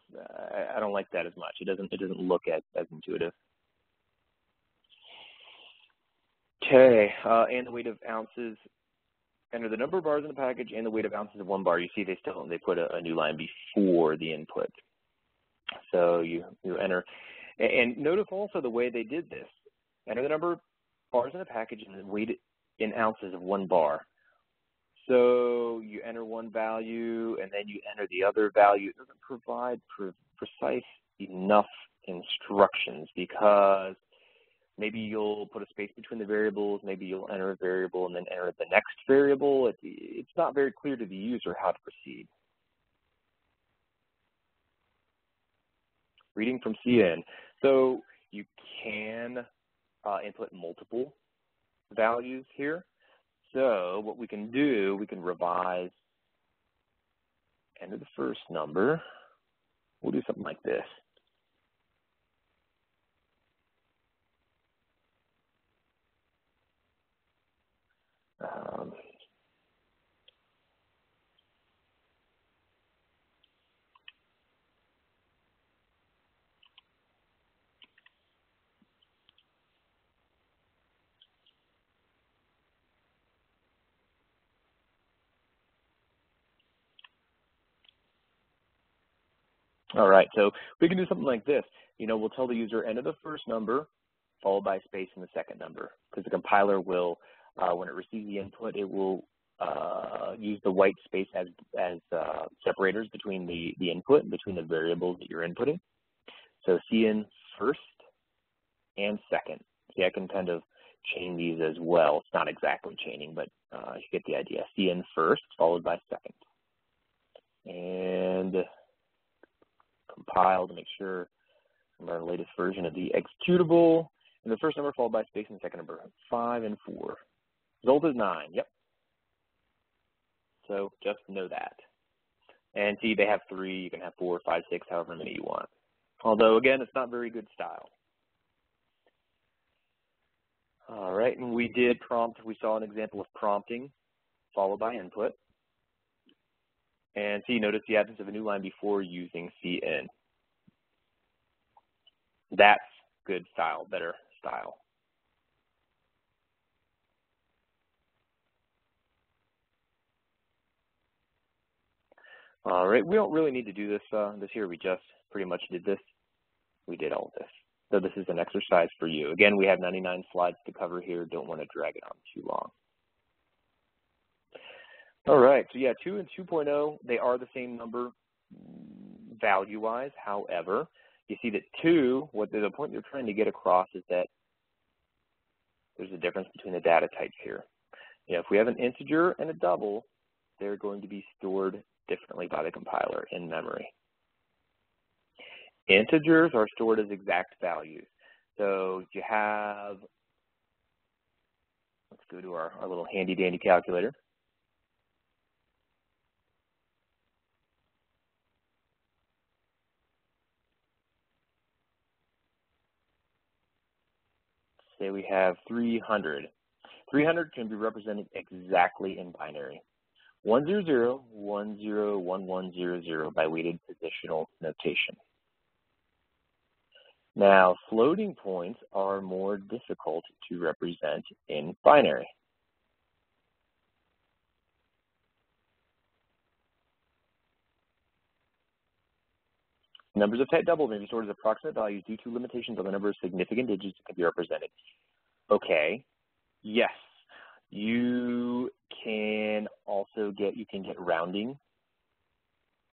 I, I don't like that as much. It doesn't it doesn't look as as intuitive. Okay, uh, and the weight of ounces. Enter the number of bars in the package and the weight of ounces of one bar. You see, they still they put a, a new line before the input. So you you enter, and, and notice also the way they did this. Enter the number of bars in the package and the weight in ounces of one bar. So you enter one value and then you enter the other value. It doesn't provide pre- precise enough instructions because maybe you'll put a space between the variables, maybe you'll enter a variable and then enter the next variable. It, it's not very clear to the user how to proceed. Reading from cin. So you can uh, input multiple values here. So what we can do, we can revise enter the first number. We'll do something like this. Um, All right, so we can do something like this. You know, we'll tell the user enter the first number followed by space in the second number because the compiler will, uh, when it receives the input, it will uh, use the white space as, as uh, separators between the, the input and between the variables that you're inputting. So cin first and second. See, I can kind of chain these as well. It's not exactly chaining, but uh, you get the idea. cin first, followed by second. And compile to make sure our latest version of the executable. And the first number followed by space and second number, 5 and 4. Result is 9, yep. So just know that. And see, they have 3, you can have four, five, six, however many you want. Although, again, it's not very good style. All right, and we did prompt, we saw an example of prompting followed by input. And see, notice the absence of a new line before using cin. That's good style, better style. All right, we don't really need to do this uh, this here. We just pretty much did this. We did all of this. So this is an exercise for you. Again, we have 99 slides to cover here. Don't want to drag it on too long. All right, so yeah, 2 and 2.0, they are the same number value-wise. However, you see that 2, what the point they're trying to get across is that there's a difference between the data types here. You know, if we have an integer and a double, they're going to be stored differently by the compiler in memory. Integers are stored as exact values. So you have, let's go to our, our little handy dandy calculator. Say we have 300. 300 can be represented exactly in binary. 100, 10, by weighted positional notation. Now, floating points are more difficult to represent in binary. Numbers of type double may be stored as approximate values due to limitations on the number of significant digits that can be represented. Okay, yes, you can also get, you can get rounding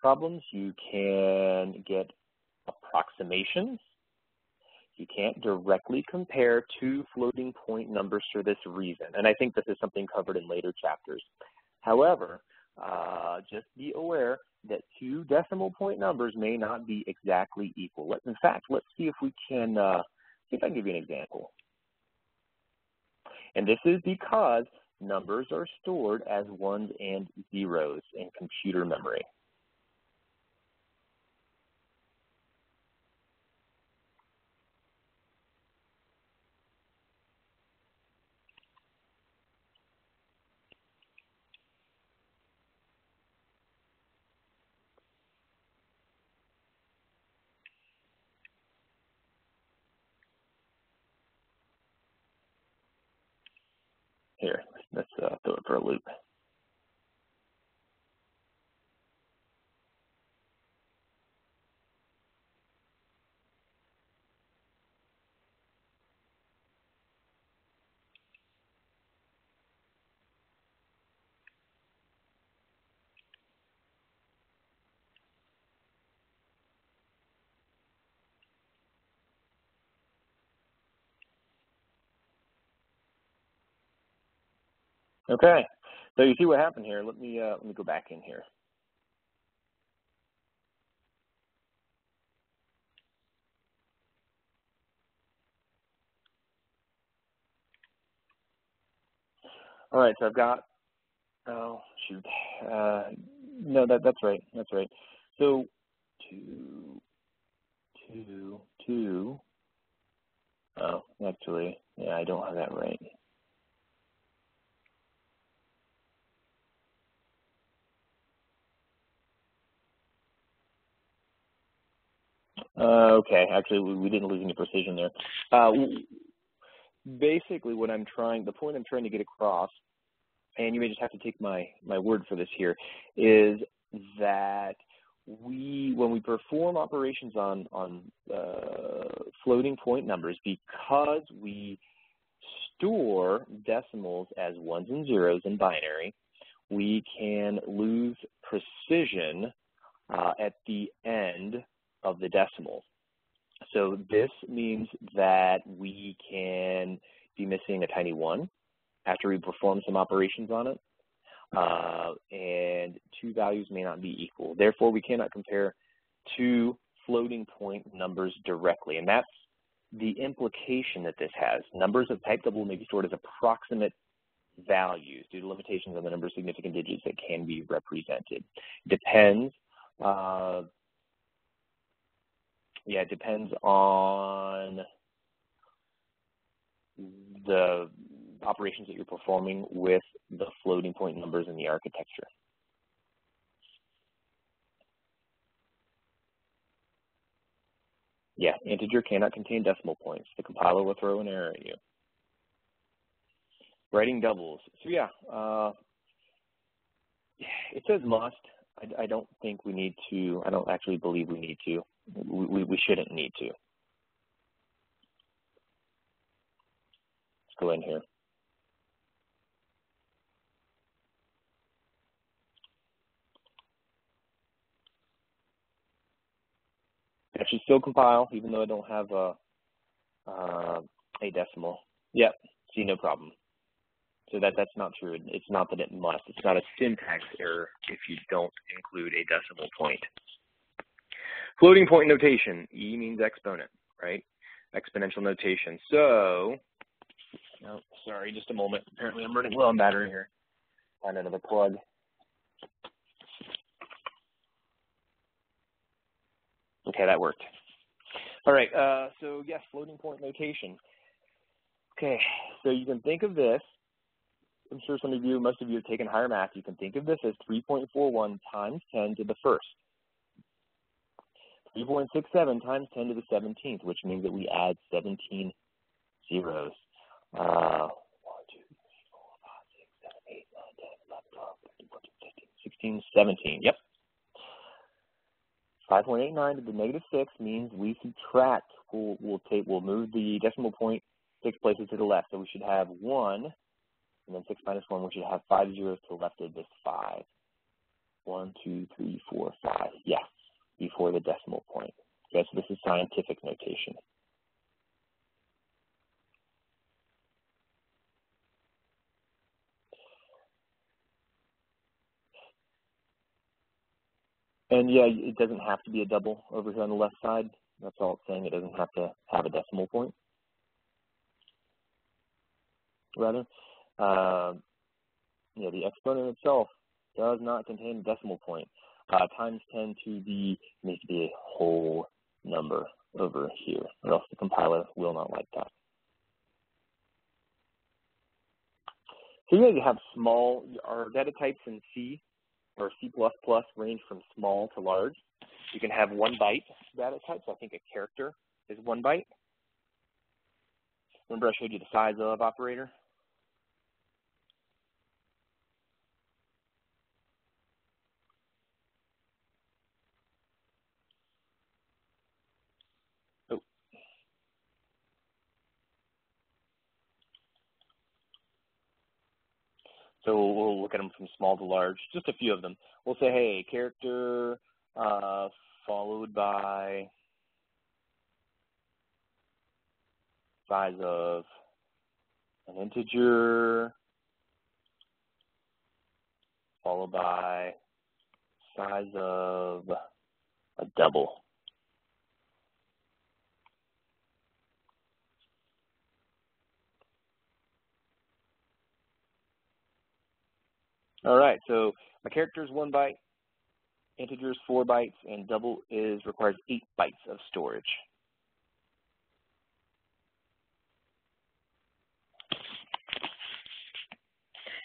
problems. You can get approximations. You can't directly compare two floating point numbers for this reason. And I think this is something covered in later chapters. However, uh, just be aware that two decimal point numbers may not be exactly equal. in fact, let's see if we can, uh, see if I can give you an example. And this is because numbers are stored as ones and zeros in computer memory. Here, let's uh, throw it for a loop. Okay, so you see what happened here. Let me uh, let me go back in here. All right, so I've got. Oh shoot, uh, no, that that's right, that's right. So two, two, two. Oh, actually, yeah, I don't have that right. Uh, okay, actually, we, we, didn't lose any precision there. Uh, basically, what I'm trying, the point I'm trying to get across, and you may just have to take my my word for this here, is that we, when we perform operations on on uh, floating point numbers, because we store decimals as ones and zeros in binary, we can lose precision uh, at the end of the decimal. So this means that we can be missing a tiny one after we perform some operations on it, uh, and two values may not be equal. Therefore, we cannot compare two floating point numbers directly, and that's the implication that this has. Numbers of type double may be stored as approximate values due to limitations on the number of significant digits that can be represented. Depends. Uh, yeah, it depends on the operations that you're performing with the floating point numbers in the architecture. Yeah, integer cannot contain decimal points. The compiler will throw an error at you. Writing doubles. So yeah, uh, it says must. I, I, don't think we need to. I don't actually believe we need to. We, we, shouldn't need to. Let's go in here. It should still compile, even though I don't have a, uh, a decimal. Yep, see, no problem. So that that's not true. It's not that it must. It's not a syntax error if you don't include a decimal point. Floating point notation. E means exponent, right? Exponential notation. So, oh, sorry, just a moment. Apparently I'm running low on battery here. Find another plug. Okay, that worked. All right, uh, so yes, floating point notation. Okay, so you can think of this I'm sure some of you, most of you have taken higher math. You can think of this as 3.41 times 10 to the first. 3.67 times 10 to the 17th, which means that we add 17 zeros. Uh, 16, 17. Yep. 5.89 to the negative 6 means we subtract. We'll, we'll, take, we'll move the decimal point six places to the left. So we should have 1 and then 6 minus 1, we should have five zeros to the left of this 5. 1, 2, 3, 4, 5. Yes, before the decimal point. Okay, so this is scientific notation. And yeah, it doesn't have to be a double over here on the left side. That's all it's saying. It doesn't have to have a decimal point. Rather, uh, the exponent itself does not contain a decimal point. Uh, times 10 to the needs to be a whole number over here, or else the compiler will not like that. So you have small, our data types in C or C++ range from small to large. You can have one byte data types. I think a character is one byte. Remember I showed you the size of operator? So we'll, we'll look at them from small to large, just a few of them. We'll say, hey, character uh, followed by size of an integer followed by size of a double. All right, so my character is one byte, integer is four bytes, and double is requires eight bytes of storage.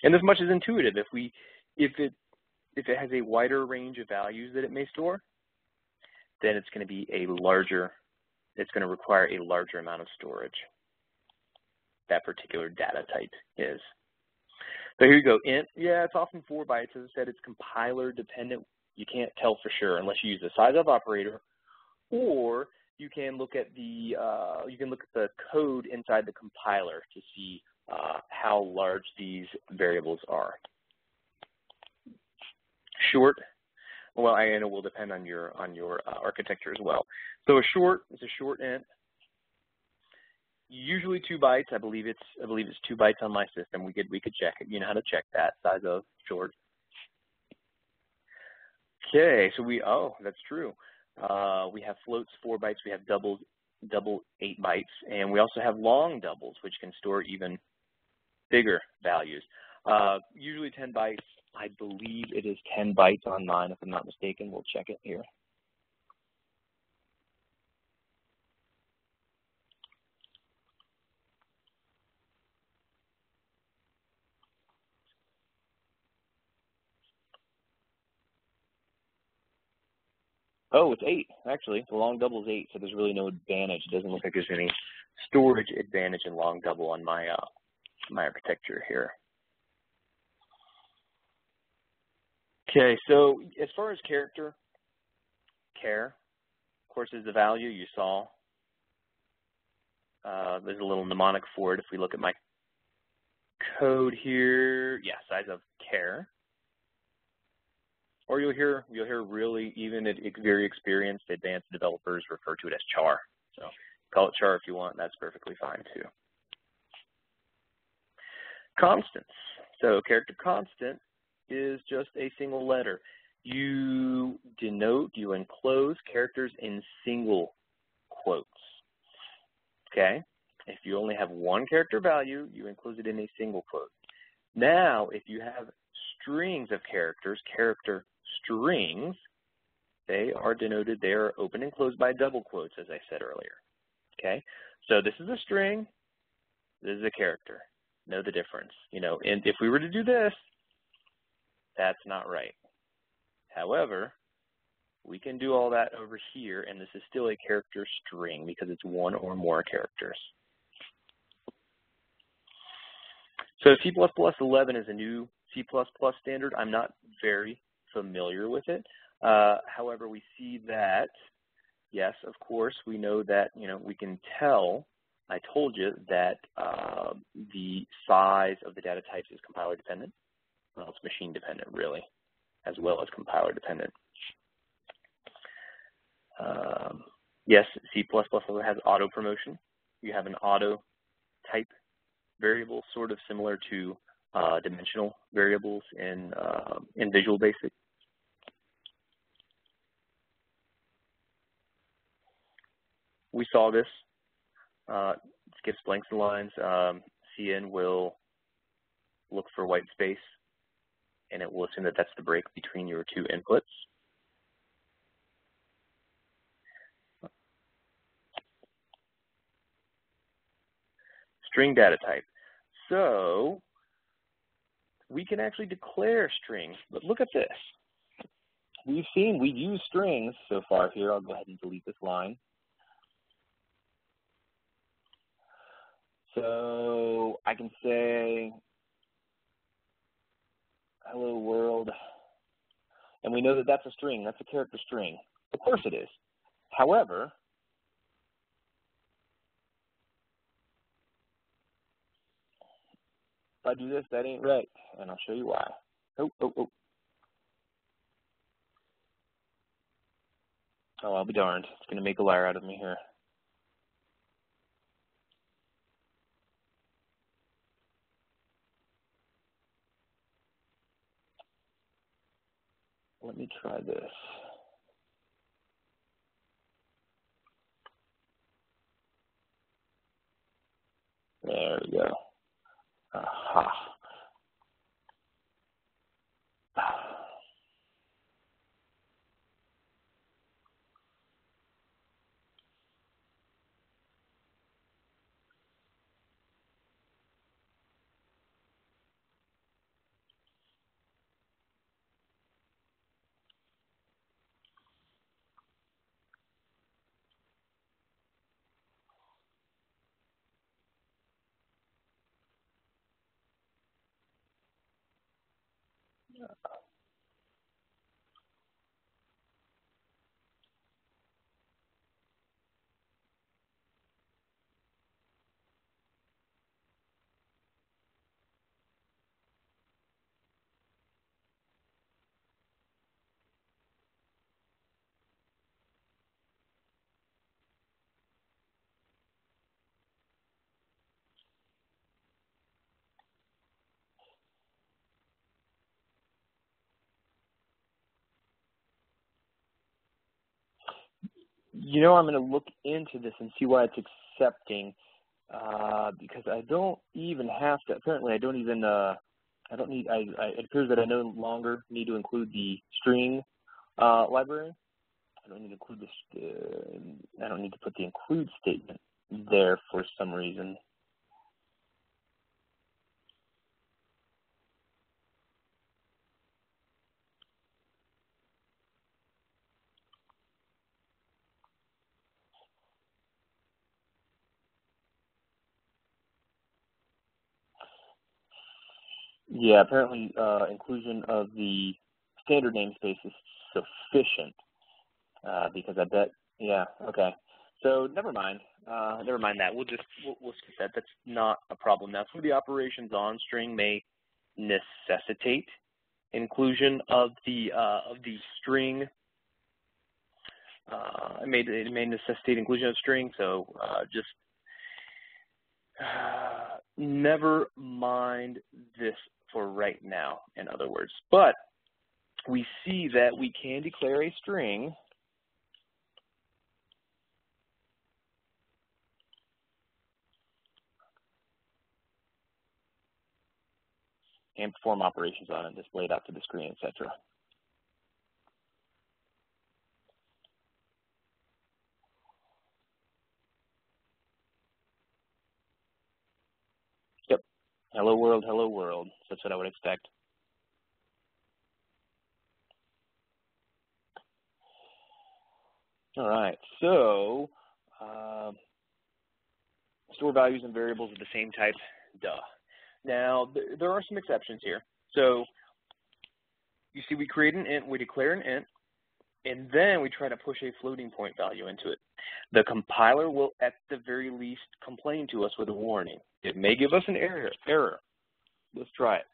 And this much is intuitive. If we, if it, if it has a wider range of values that it may store, then it's going to be a larger, it's going to require a larger amount of storage. That particular data type is. So here you go. Int, yeah, it's often four bytes. As I said, it's compiler dependent. You can't tell for sure unless you use the size of operator, or you can look at the uh, you can look at the code inside the compiler to see uh, how large these variables are. Short, Well, I know will depend on your on your uh, architecture as well. So a short is a short int. Usually two bytes. I believe it's I believe it's two bytes on my system. We could we could check it. You know how to check that size of short. Okay, so we oh that's true. Uh, we have floats four bytes. We have doubles double eight bytes, and we also have long doubles, which can store even bigger values. Uh, usually 10 bytes. I believe it is 10 bytes on mine, if I'm not mistaken. We'll check it here. Oh, it's eight, actually. The long double is eight, so there's really no advantage. It doesn't look like there's any storage advantage in long double on my uh, my architecture here. Okay, so as far as character, care, of course, is the value you saw. Uh, there's a little mnemonic for it. If we look at my code here, yeah, size of char. Or you'll hear you'll hear really even very experienced advanced developers refer to it as char. So call it char if you want. That's perfectly fine too. Constants. So character constant is just a single letter. You denote, you enclose characters in single quotes. Okay? If you only have one character value, you enclose it in a single quote. Now, if you have strings of characters, character strings, they are denoted, they are open and closed by double quotes, as I said earlier. Okay? So this is a string, this is a character. Know the difference. You know, and if we were to do this, that's not right. However, we can do all that over here, and this is still a character string because it's one or more characters. So C++11 is a new C++ standard. I'm not very familiar with it. Uh, however, we see that, yes, of course, we know that, you know, we can tell, I told you that uh, the size of the data types is compiler dependent well, it's machine dependent really, as well as compiler dependent. Um, yes, C++ has auto promotion. You have an auto type variable, sort of similar to uh, dimensional variables in uh, in Visual Basic. We saw this. Uh, skips blanks and lines. Um, cin will look for white space and it will assume that that's the break between your two inputs. String data type. So we can actually declare strings, but look at this. We've seen, we've used strings so far here. I'll go ahead and delete this line. So I can say hello world. And we know that that's a string. That's a character string. Of course it is. However, if I do this, that ain't right. And I'll show you why. Oh, oh, oh. Oh, I'll be darned. It's going to make a liar out of me here. Let me try this. There we go. Aha. You know, I'm going to look into this and see why it's accepting uh, because I don't even have to. Apparently, I don't even. Uh, I don't need. I, I, it appears that I no longer need to include the string uh, library. I don't need to include this. Uh, I don't need to put the include statement there for some reason. Yeah, apparently uh, inclusion of the standard namespace is sufficient uh, because I bet, yeah, okay. So never mind. Uh, never mind that. We'll just we'll, we'll skip that. That's not a problem. Now, some of the operations on string may necessitate inclusion of the uh, of the string. Uh, it may it may necessitate inclusion of string. So uh, just uh, never mind this for right now. In other words, but we see that we can declare a string and perform operations on it, display it out to the screen, etc. Yep. Hello world, hello world. That's what I would expect. All right, so uh, store values and variables of the same type, duh. Now, th there are some exceptions here. So you see we create an int, we declare an int, and then we try to push a floating point value into it. The compiler will at the very least complain to us with a warning. It may give us an error. error. Let's try it.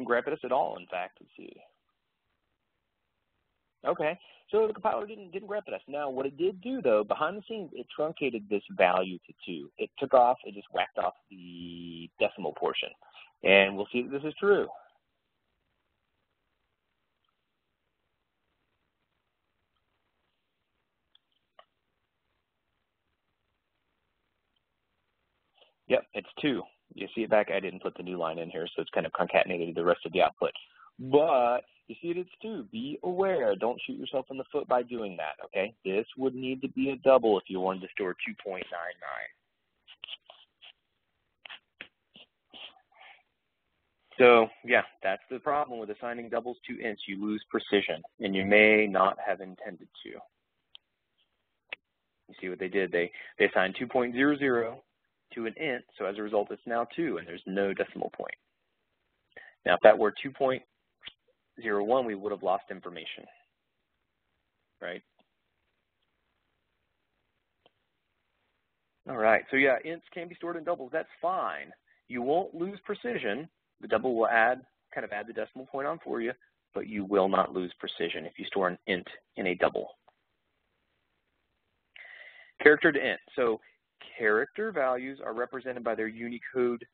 Didn't grep at us at all, in fact. Let's see. Okay, so the compiler didn't didn't grep at us. Now, what it did do, though, behind the scenes, it truncated this value to 2. It took off, it just whacked off the decimal portion. And we'll see that this is true. Yep, it's 2 you see it back. I didn't put the new line in here, so it's kind of concatenated the rest of the output. But you see it, it's two. Be aware. Don't shoot yourself in the foot by doing that, okay? This would need to be a double if you wanted to store 2.99. So yeah, that's the problem with assigning doubles to ints. You lose precision, and you may not have intended to. You see what they did? They they assigned 2.00 to an int, so as a result it's now 2 and there's no decimal point. Now if that were 2.01 we would have lost information, right? All right, so yeah, ints can be stored in doubles. That's fine. You won't lose precision. The double will add, kind of add the decimal point on for you, but you will not lose precision if you store an int in a double. Character to int. So character values are represented by their Unicode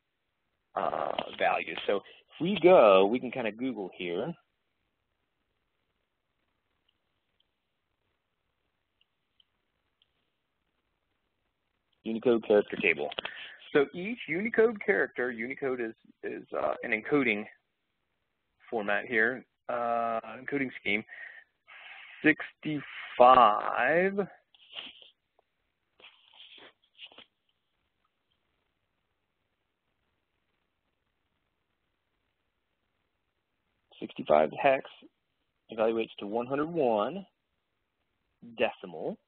uh, values. So if we go, we can kind of Google here. Unicode character table. So each Unicode character, Unicode is, is uh, an encoding format here, uh, encoding scheme, 65 65 hex evaluates to 101 decimal.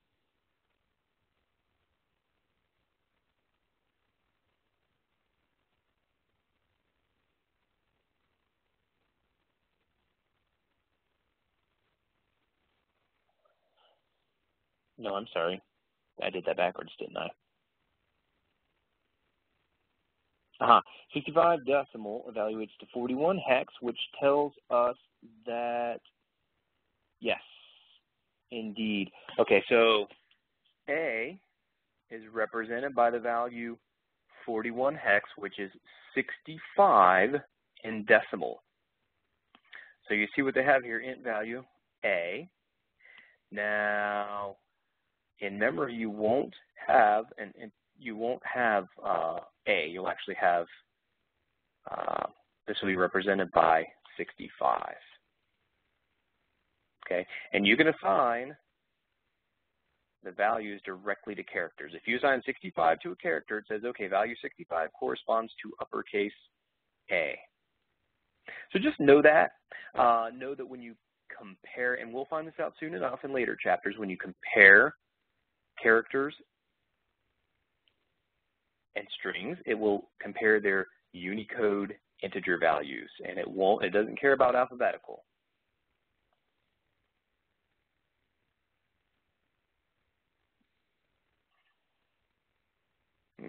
No, I'm sorry. I did that backwards, didn't I? Uh-huh. 65 decimal evaluates to 41 hex, which tells us that, yes, indeed. Okay, so A is represented by the value 41 hex, which is 65 in decimal. So you see what they have here, int value, A. Now, in memory, you won't have an, you won't have uh, A. You'll actually have, uh, this will be represented by 65. Okay, and you can assign the values directly to characters. If you assign 65 to a character, it says, okay, value 65 corresponds to uppercase A. So just know that. Uh, know that when you compare, and we'll find this out soon enough in later chapters, when you compare characters and strings, it will compare their Unicode integer values, and it won't, it doesn't care about alphabetical.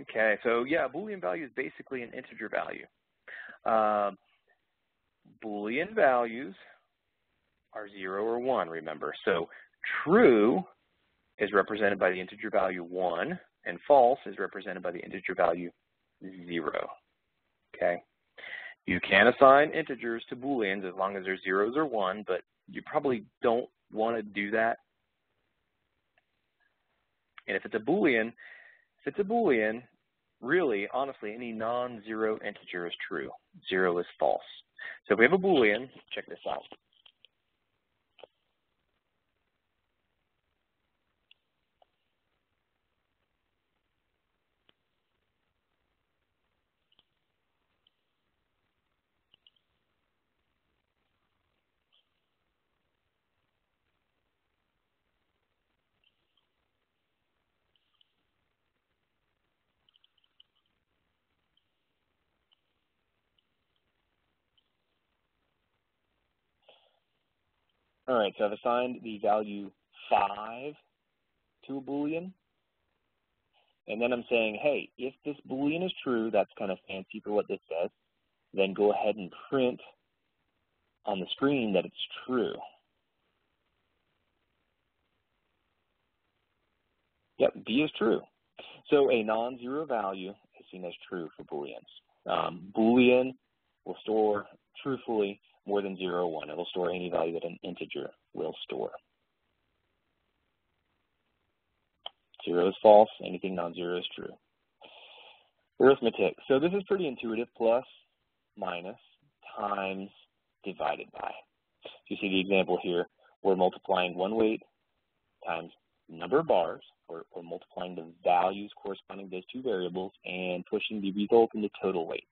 Okay, so yeah, Boolean value is basically an integer value. Uh, Boolean values are 0 or 1, remember. So true is represented by the integer value 1, and false is represented by the integer value 0. Okay? You can assign integers to Booleans as long as they're zeros or 1, but you probably don't want to do that. And if it's a Boolean, if it's a Boolean, really, honestly, any non-zero integer is true. Zero is false. So if we have a Boolean, check this out. All right, so I've assigned the value 5 to a Boolean. And then I'm saying, hey, if this Boolean is true, that's kind of fancy for what this says, then go ahead and print on the screen that it's true. Yep, B is true. So a non-zero value is seen as true for Booleans. Um, Boolean will store truthfully more than 0 or 1. It will store any value that an integer will store. 0 is false. Anything non-zero is true. Arithmetic. So this is pretty intuitive. Plus, minus, times, divided by. You see the example here. We're multiplying one weight times number of bars, or, or multiplying the values corresponding to those two variables, and pushing the result into total weight.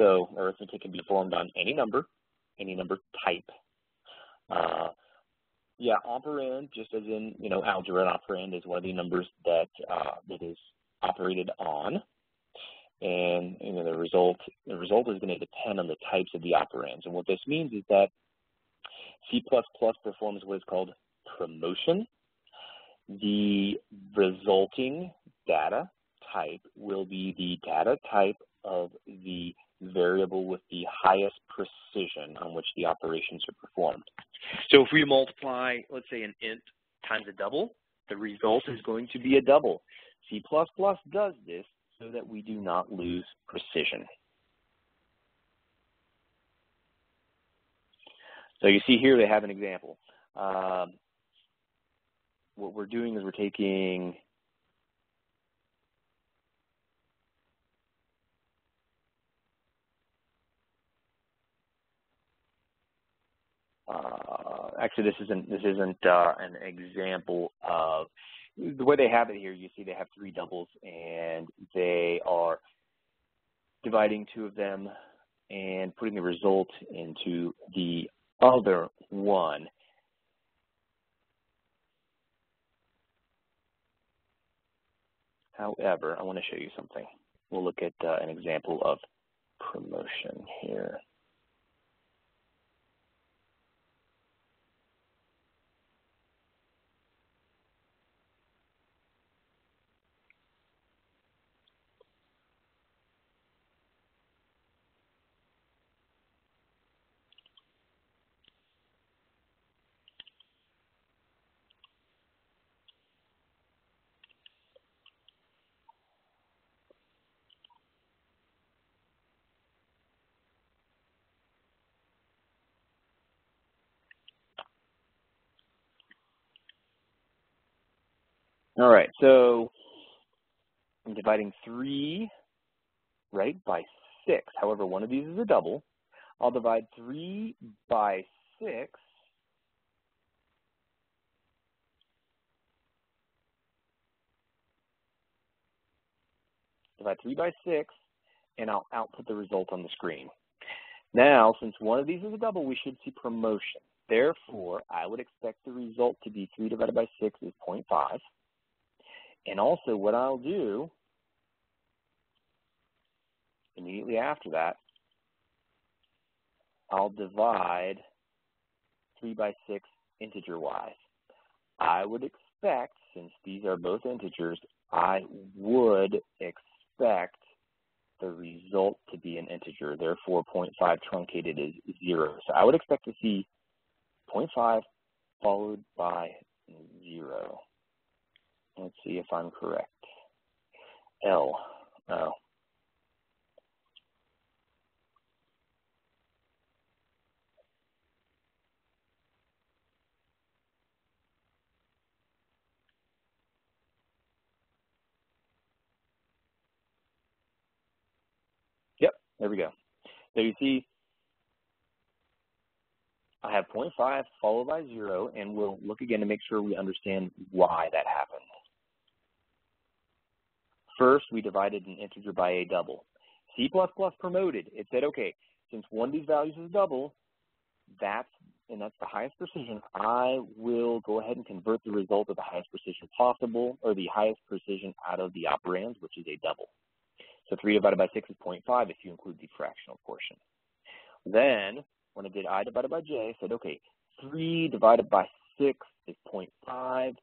So arithmetic can be formed on any number, any number type. Uh, yeah, operand, just as in you know algebra, an operand is one of the numbers that uh, that is operated on, and you know the result the result is going to depend on the types of the operands. And what this means is that C++ performs what is called promotion. The resulting data type will be the data type of the variable with the highest precision on which the operations are performed. So if we multiply, let's say an int times a double, the result is going to be a double. C++ does this so that we do not lose precision. So you see here they have an example. Um, what we're doing is we're taking uh, actually this isn't this isn't uh, an example of the way they have it here. You see they have three doubles and they are dividing two of them and putting the result into the other one. However, I want to show you something. We'll look at uh, an example of promotion here. All right, so I'm dividing 3, right, by 6. However, one of these is a double. I'll divide 3 by 6. Divide 3 by 6, and I'll output the result on the screen. Now, since one of these is a double, we should see promotion. Therefore, I would expect the result to be 3 divided by 6 is 0.5. And also what I'll do immediately after that, I'll divide 3 by 6 integer-wise. I would expect, since these are both integers, I would expect the result to be an integer. Therefore, 0.5 truncated is 0. So I would expect to see 0.5 followed by 0. Let's see if I'm correct. L. Oh. Yep, there we go. So you see, I have 0.5 followed by 0, and we'll look again to make sure we understand why that happened. First, we divided an integer by a double. C++ promoted. It said, okay, since one of these values is double, that's and that's the highest precision, I will go ahead and convert the result of the highest precision possible, or the highest precision out of the operands, which is a double. So 3 divided by 6 is 0.5 if you include the fractional portion. Then, when I did i divided by j, I said, okay, 3 divided by 6 is 0.5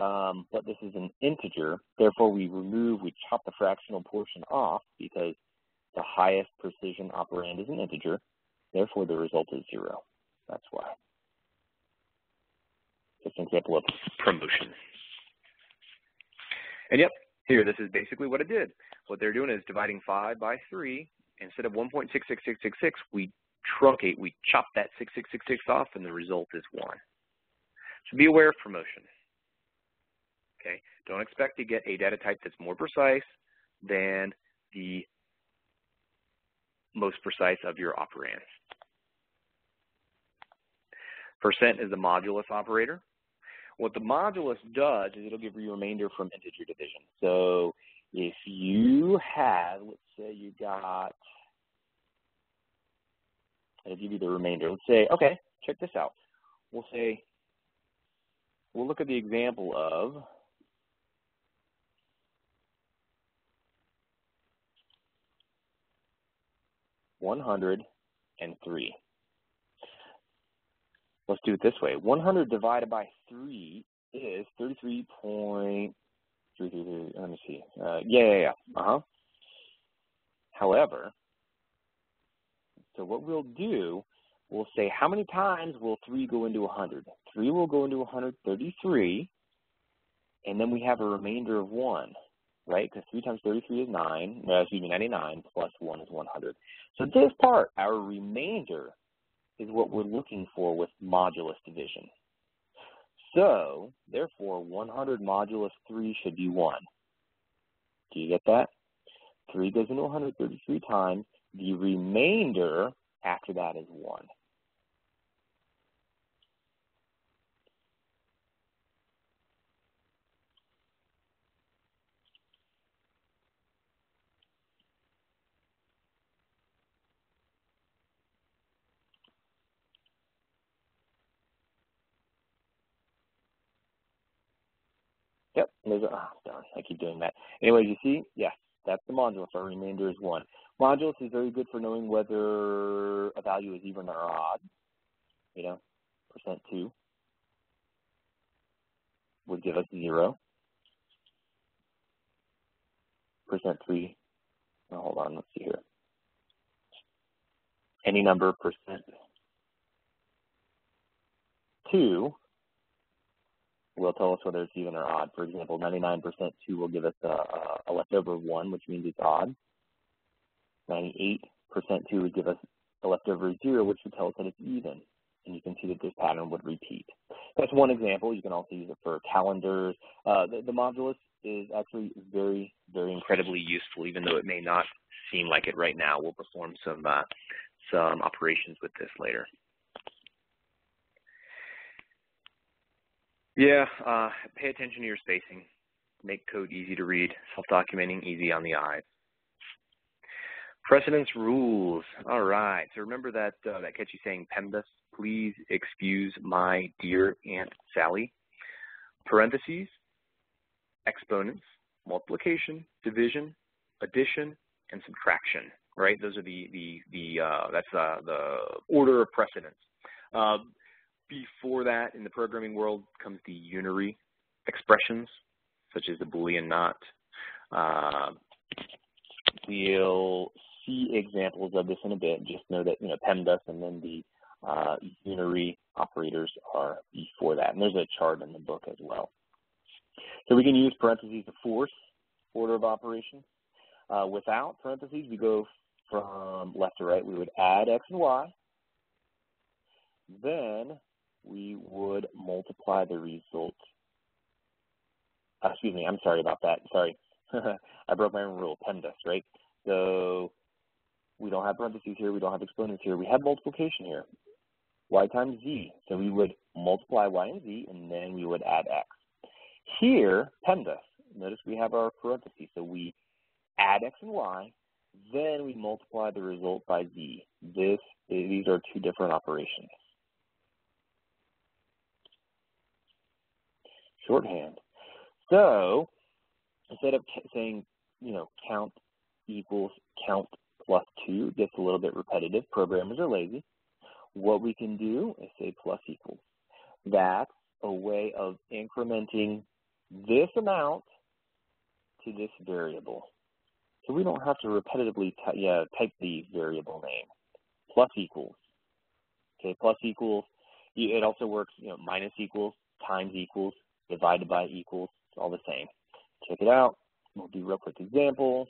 um, but this is an integer. Therefore, we remove, we chop the fractional portion off because the highest precision operand is an integer. Therefore, the result is zero. That's why. Just an example of promotion. And yep, here, this is basically what it did. What they're doing is dividing 5 by 3. Instead of 1.66666, we truncate, we chop that 6666 off, and the result is 1. So be aware of promotion. Okay, don't expect to get a data type that's more precise than the most precise of your operands. Percent is the modulus operator. What the modulus does is it'll give you remainder from integer division. So if you have, let's say you got, I'll give you the remainder. Let's say, okay, check this out. We'll say, we'll look at the example of 103. Let's do it this way. 100 divided by 3 is 33.333. Let me see. Uh, yeah, yeah, yeah. Uh-huh. However, so what we'll do, we'll say how many times will 3 go into 100? 3 will go into 133, and then we have a remainder of 1 right? Because 3 times 33 is 9, no, excuse me, 99, plus 1 is 100. So this part, our remainder, is what we're looking for with modulus division. So, therefore, 100 modulus 3 should be 1. Do you get that? 3 goes into 133 times. The remainder after that is 1. Yep, oh, darn, I keep doing that. Anyways, you see, yes, that's the modulus. Our remainder is 1. Modulus is very good for knowing whether a value is even or odd. You know, percent 2 would give us 0. Percent 3, oh, hold on, let's see here. Any number percent 2 will tell us whether it's even or odd. For example, 99% 2 will give us a, a leftover 1, which means it's odd. 98% 2 would give us a leftover 0, which would tell us that it's even. and you can see that this pattern would repeat. That's one example. You can also use it for calendars. Uh, the, the modulus is actually very, very incredibly useful, even though it may not seem like it right now. We'll perform some uh, some operations with this later. Yeah, uh, pay attention to your spacing. Make code easy to read, self-documenting, easy on the eyes. Precedence rules. All right. So remember that uh, that catchy saying, PEMDAS, please excuse my dear Aunt Sally. Parentheses, exponents, multiplication, division, addition, and subtraction. Right? Those are the the the uh, that's uh, the order of precedence. Before that, in the programming world, comes the unary expressions, such as the Boolean not. Uh, we'll see examples of this in a bit. Just know that you know PEMDAS and then the uh, unary operators are before that. And there's a chart in the book as well. So we can use parentheses to force order of operations. Uh, without parentheses, we go from left to right. We would add x and y. Then we would multiply the result. Uh, excuse me, I'm sorry about that. Sorry. <laughs> I broke my own rule, PEMDAS, right? So we don't have parentheses here, we don't have exponents here, we have multiplication here. y times z. So we would multiply y and z, and then we would add x. Here, PEMDAS, notice we have our parentheses. So we add x and y, then we multiply the result by z. This, these are two different operations. Shorthand. So instead of saying, you know, count equals count plus 2 gets a little bit repetitive. Programmers are lazy. What we can do is say plus equals. That's a way of incrementing this amount to this variable. So we don't have to repetitively yeah, type the variable name. Plus equals. Okay, plus equals. It also works, you know, minus equals, times equals, divided by equals. It's all the same. Check it out. We'll do a real quick example.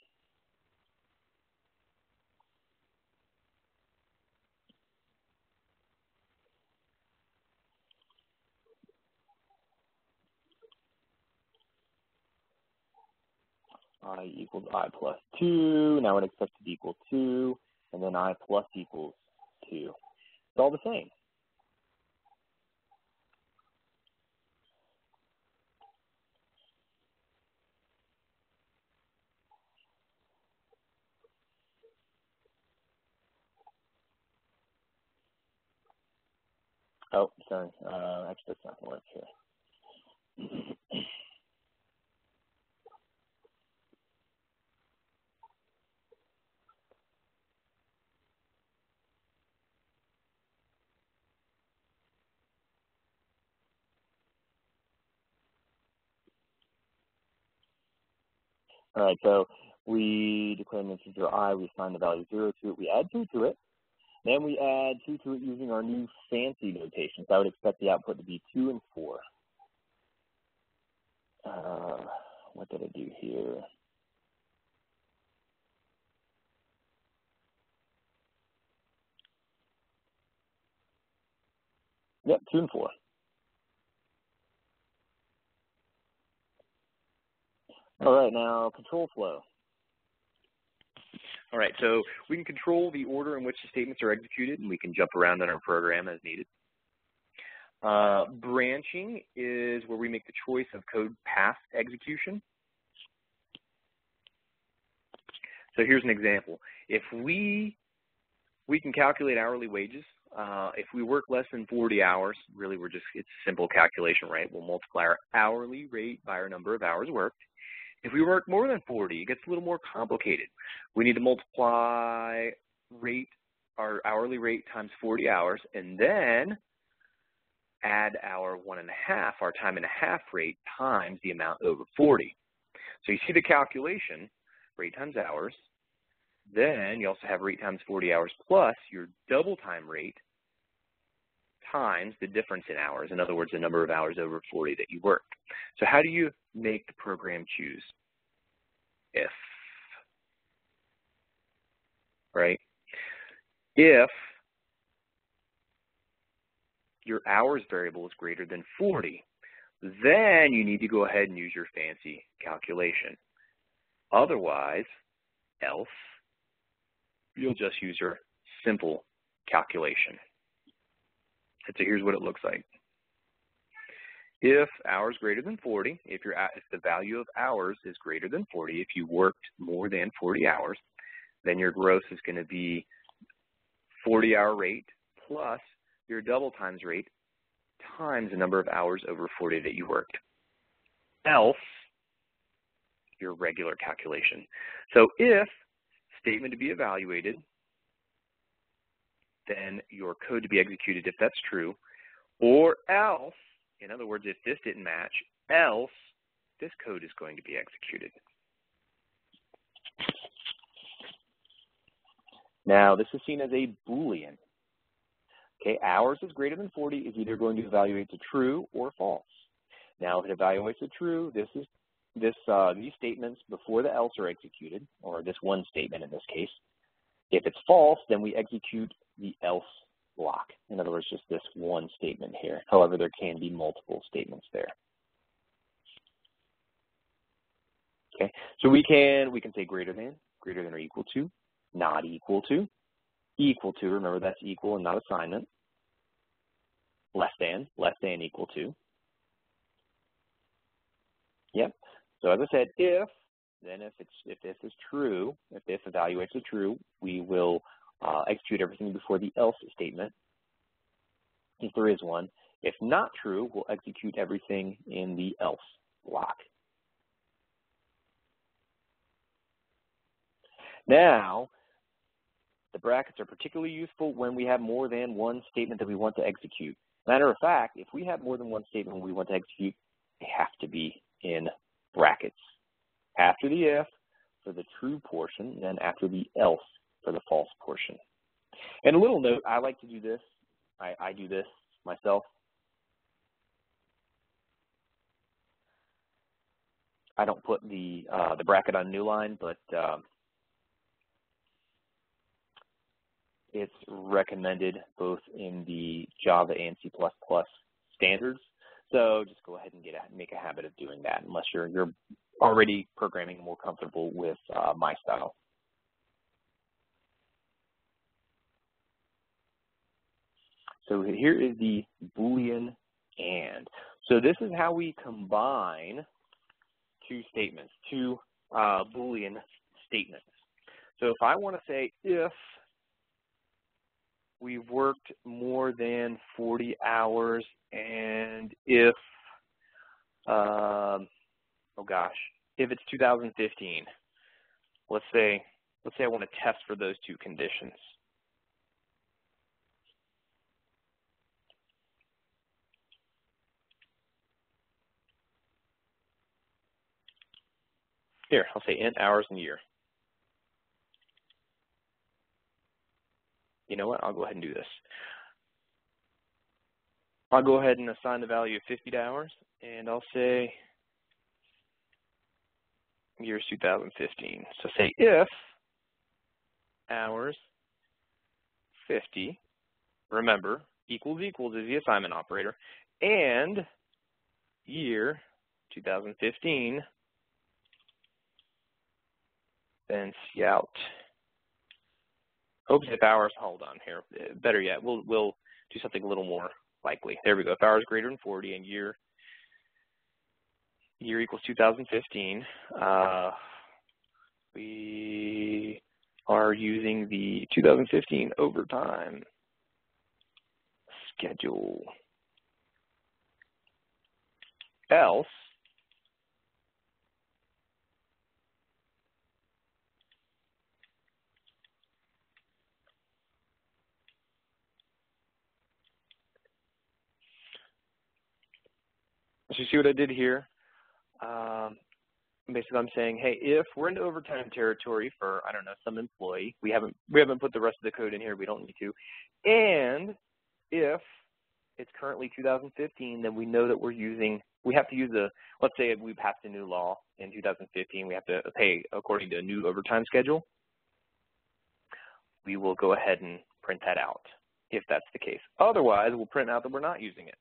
i equals i plus 2. Now it expects to equal 2. And then i plus equals 2. It's all the same. Oh, sorry. Uh, actually, that's not going to work here. All right, so we declare an integer i, we assign the value 0 to it, we add 2 to it, then we add 2 to it using our new fancy notation. So I would expect the output to be 2 and 4. Uh, what did I do here? Yep, 2 and 4. All right, now control flow. All right, so we can control the order in which the statements are executed, and we can jump around in our program as needed. Uh, branching is where we make the choice of code path execution. So here's an example. If we we can calculate hourly wages. Uh, if we work less than 40 hours, really we're just, it's a simple calculation, right? We'll multiply our hourly rate by our number of hours worked. If we work more than 40, it gets a little more complicated. We need to multiply rate, our hourly rate times 40 hours, and then add our one and a half, our time and a half rate times the amount over 40. So you see the calculation, rate times hours. Then you also have rate times 40 hours plus your double time rate times the difference in hours. In other words, the number of hours over 40 that you worked. So how do you make the program choose? If, right? If your hours variable is greater than 40, then you need to go ahead and use your fancy calculation. Otherwise, else, you'll just use your simple calculation. And so here's what it looks like. If hours greater than 40, if, if the value of hours is greater than 40, if you worked more than 40 hours, then your gross is going to be 40 hour rate plus your double times rate times the number of hours over 40 that you worked. Else, your regular calculation. So if statement to be evaluated, then your code to be executed if that's true, or else, in other words, if this didn't match, else this code is going to be executed. Now, this is seen as a Boolean. Okay, hours is greater than 40 is either going to evaluate to true or false. Now, if it evaluates to true, this is this uh, these statements before the else are executed, or this one statement in this case. If it's false, then we execute the else block. In other words, just this one statement here. However, there can be multiple statements there. Okay, so we can we can say greater than, greater than or equal to, not equal to, equal to, remember that's equal and not assignment, less than, less than equal to. Yep. So as I said, if, then if it's if this is true, if this evaluates as true, we will uh, execute everything before the else statement, if there is one. If not true, we'll execute everything in the else block. Now, the brackets are particularly useful when we have more than one statement that we want to execute. Matter of fact, if we have more than one statement we want to execute, they have to be in brackets. After the if for the true portion, then after the else for the false portion. And a little note, I like to do this. I, I do this myself. I don't put the uh, the bracket on new line, but um, it's recommended both in the Java and C++ standards. So just go ahead and get a, make a habit of doing that unless you're, you're already programming more comfortable with uh, my style. So here is the Boolean AND. So this is how we combine two statements, two uh, Boolean statements. So if I want to say if we've worked more than 40 hours and if, um, oh gosh, if it's 2015, let's say, let's say I want to test for those two conditions. Here, I'll say int hours and year. you know what, I'll go ahead and do this. I'll go ahead and assign the value of 50 to hours, and I'll say years 2015. So say if hours 50, remember, equals equals is the assignment operator, and year 2015, then cout Oops, if hours, hold on here. Better yet, we'll we'll do something a little more likely. There we go. If hours greater than 40 and year year equals 2015, uh, we are using the 2015 overtime schedule. Else, So you see what I did here? Um, basically, I'm saying, hey, if we're into overtime territory for I don't know some employee, we haven't we haven't put the rest of the code in here. We don't need to. And if it's currently 2015, then we know that we're using. We have to use a. Let's say we passed a new law in 2015. We have to pay according to a new overtime schedule. We will go ahead and print that out. if that's the case. Otherwise, we'll print out that we're not using it.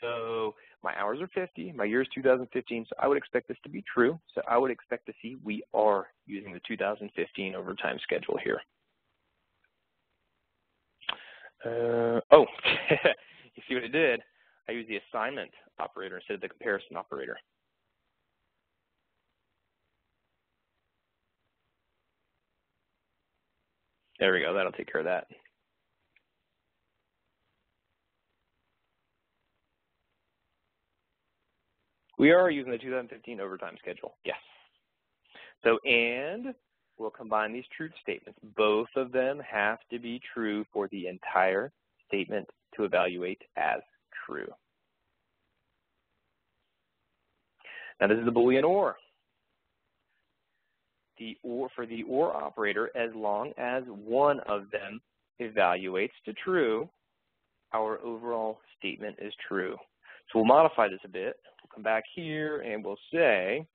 So my hours are 50, my year is 2015, so I would expect this to be true. So I would expect to see we are using the 2015 overtime schedule here. Uh, oh, <laughs> you see what it did? I used the assignment operator instead of the comparison operator. There we go. That'll take care of that. We are using the 2015 overtime schedule. Yes. So, and we'll combine these truth statements. Both of them have to be true for the entire statement to evaluate as true. Now this is the Boolean OR. The OR for the OR operator, as long as one of them evaluates to true, our overall statement is true. So we'll modify this a bit. Come back here and we'll say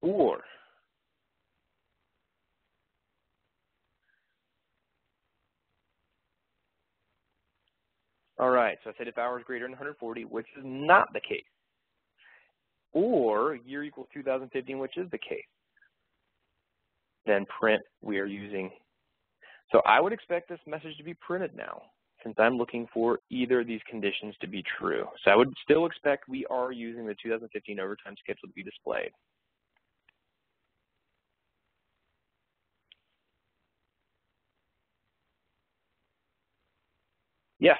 or All right, so I said if hour is greater than 140, which is not the case. Or year equals 2015, which is the case. Then print, we are using. So I would expect this message to be printed now, since I'm looking for either of these conditions to be true. So I would still expect we are using the 2015 overtime schedule to be displayed. Yes.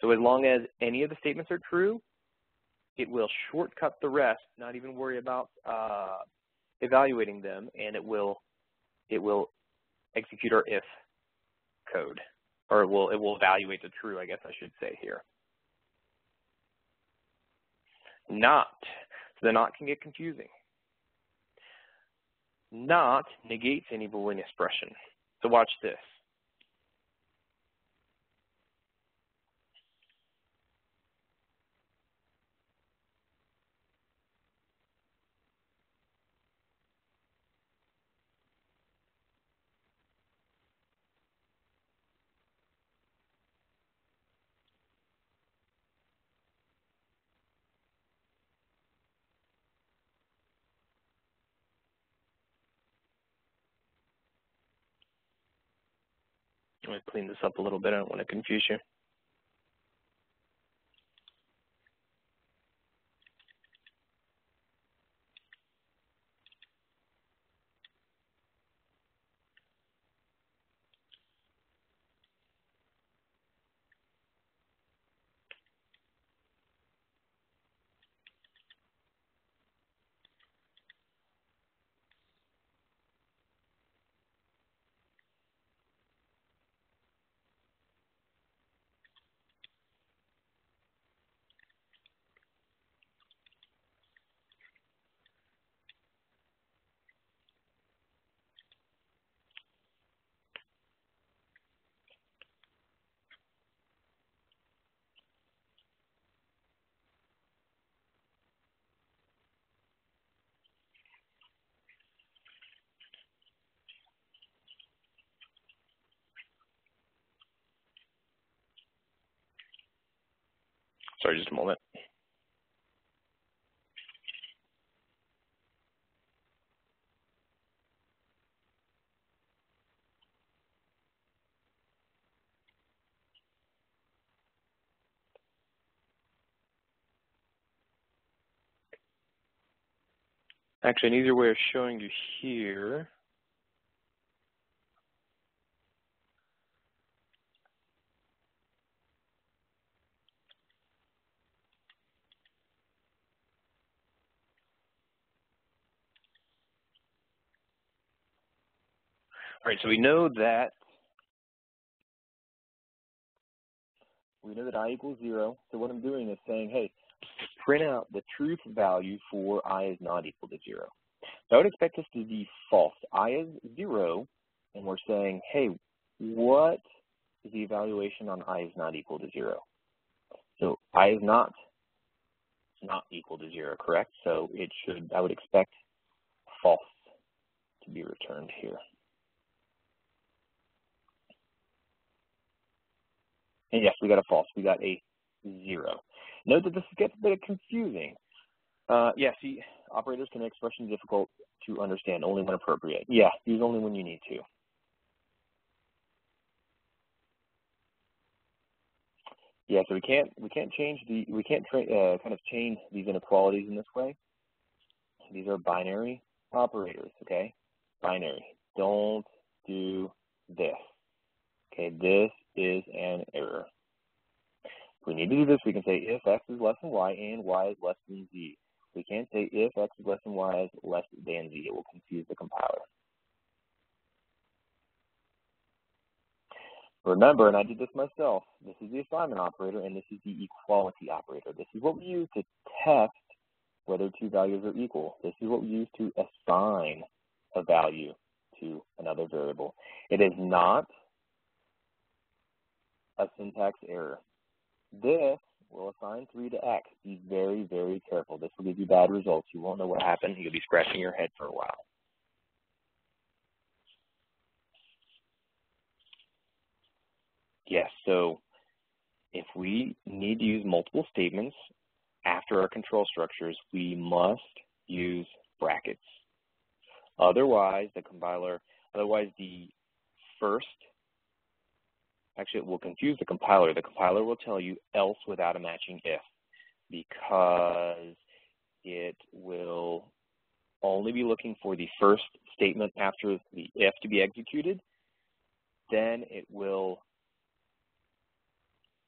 So as long as any of the statements are true, it will shortcut the rest, not even worry about uh, evaluating them, and it will it will execute our if code, or it will it will evaluate the true, I guess I should say here. Not. So the not can get confusing. Not negates any Boolean expression. So watch this. Let me clean this up a little bit. I don't want to confuse you. Sorry, just a moment. Actually, an easier way of showing you here All right, so we know that we know that i equals zero. So what I'm doing is saying, hey, print out the truth value for i is not equal to zero. So I would expect this to be false. i is zero, and we're saying, hey, what is the evaluation on i is not equal to zero? So i is not not equal to zero, correct? So it should, I would expect false to be returned here. And yes, we got a false. We got a zero. Note that this gets a bit confusing. Uh, yeah, see, operators can make expressions difficult to understand only when appropriate. Yeah, use only when you need to. Yeah, so we can't we can't change the we can't uh, kind of change these inequalities in this way. These are binary operators, okay? Binary. Don't do this. Okay, this is an error. If we need to do this, we can say if x is less than y and y is less than z. We can't say if x is less than y is less than z. It will confuse the compiler. Remember, and I did this myself, this is the assignment operator and this is the equality operator. This is what we use to test whether two values are equal. This is what we use to assign a value to another variable. It is not a syntax error. This will assign 3 to x. Be very, very careful. This will give you bad results. You won't know what happened. You'll be scratching your head for a while. Yes, so if we need to use multiple statements after our control structures, we must use brackets. Otherwise, the compiler, otherwise the first Actually, it will confuse the compiler. The compiler will tell you else without a matching if because it will only be looking for the first statement after the if to be executed. Then it will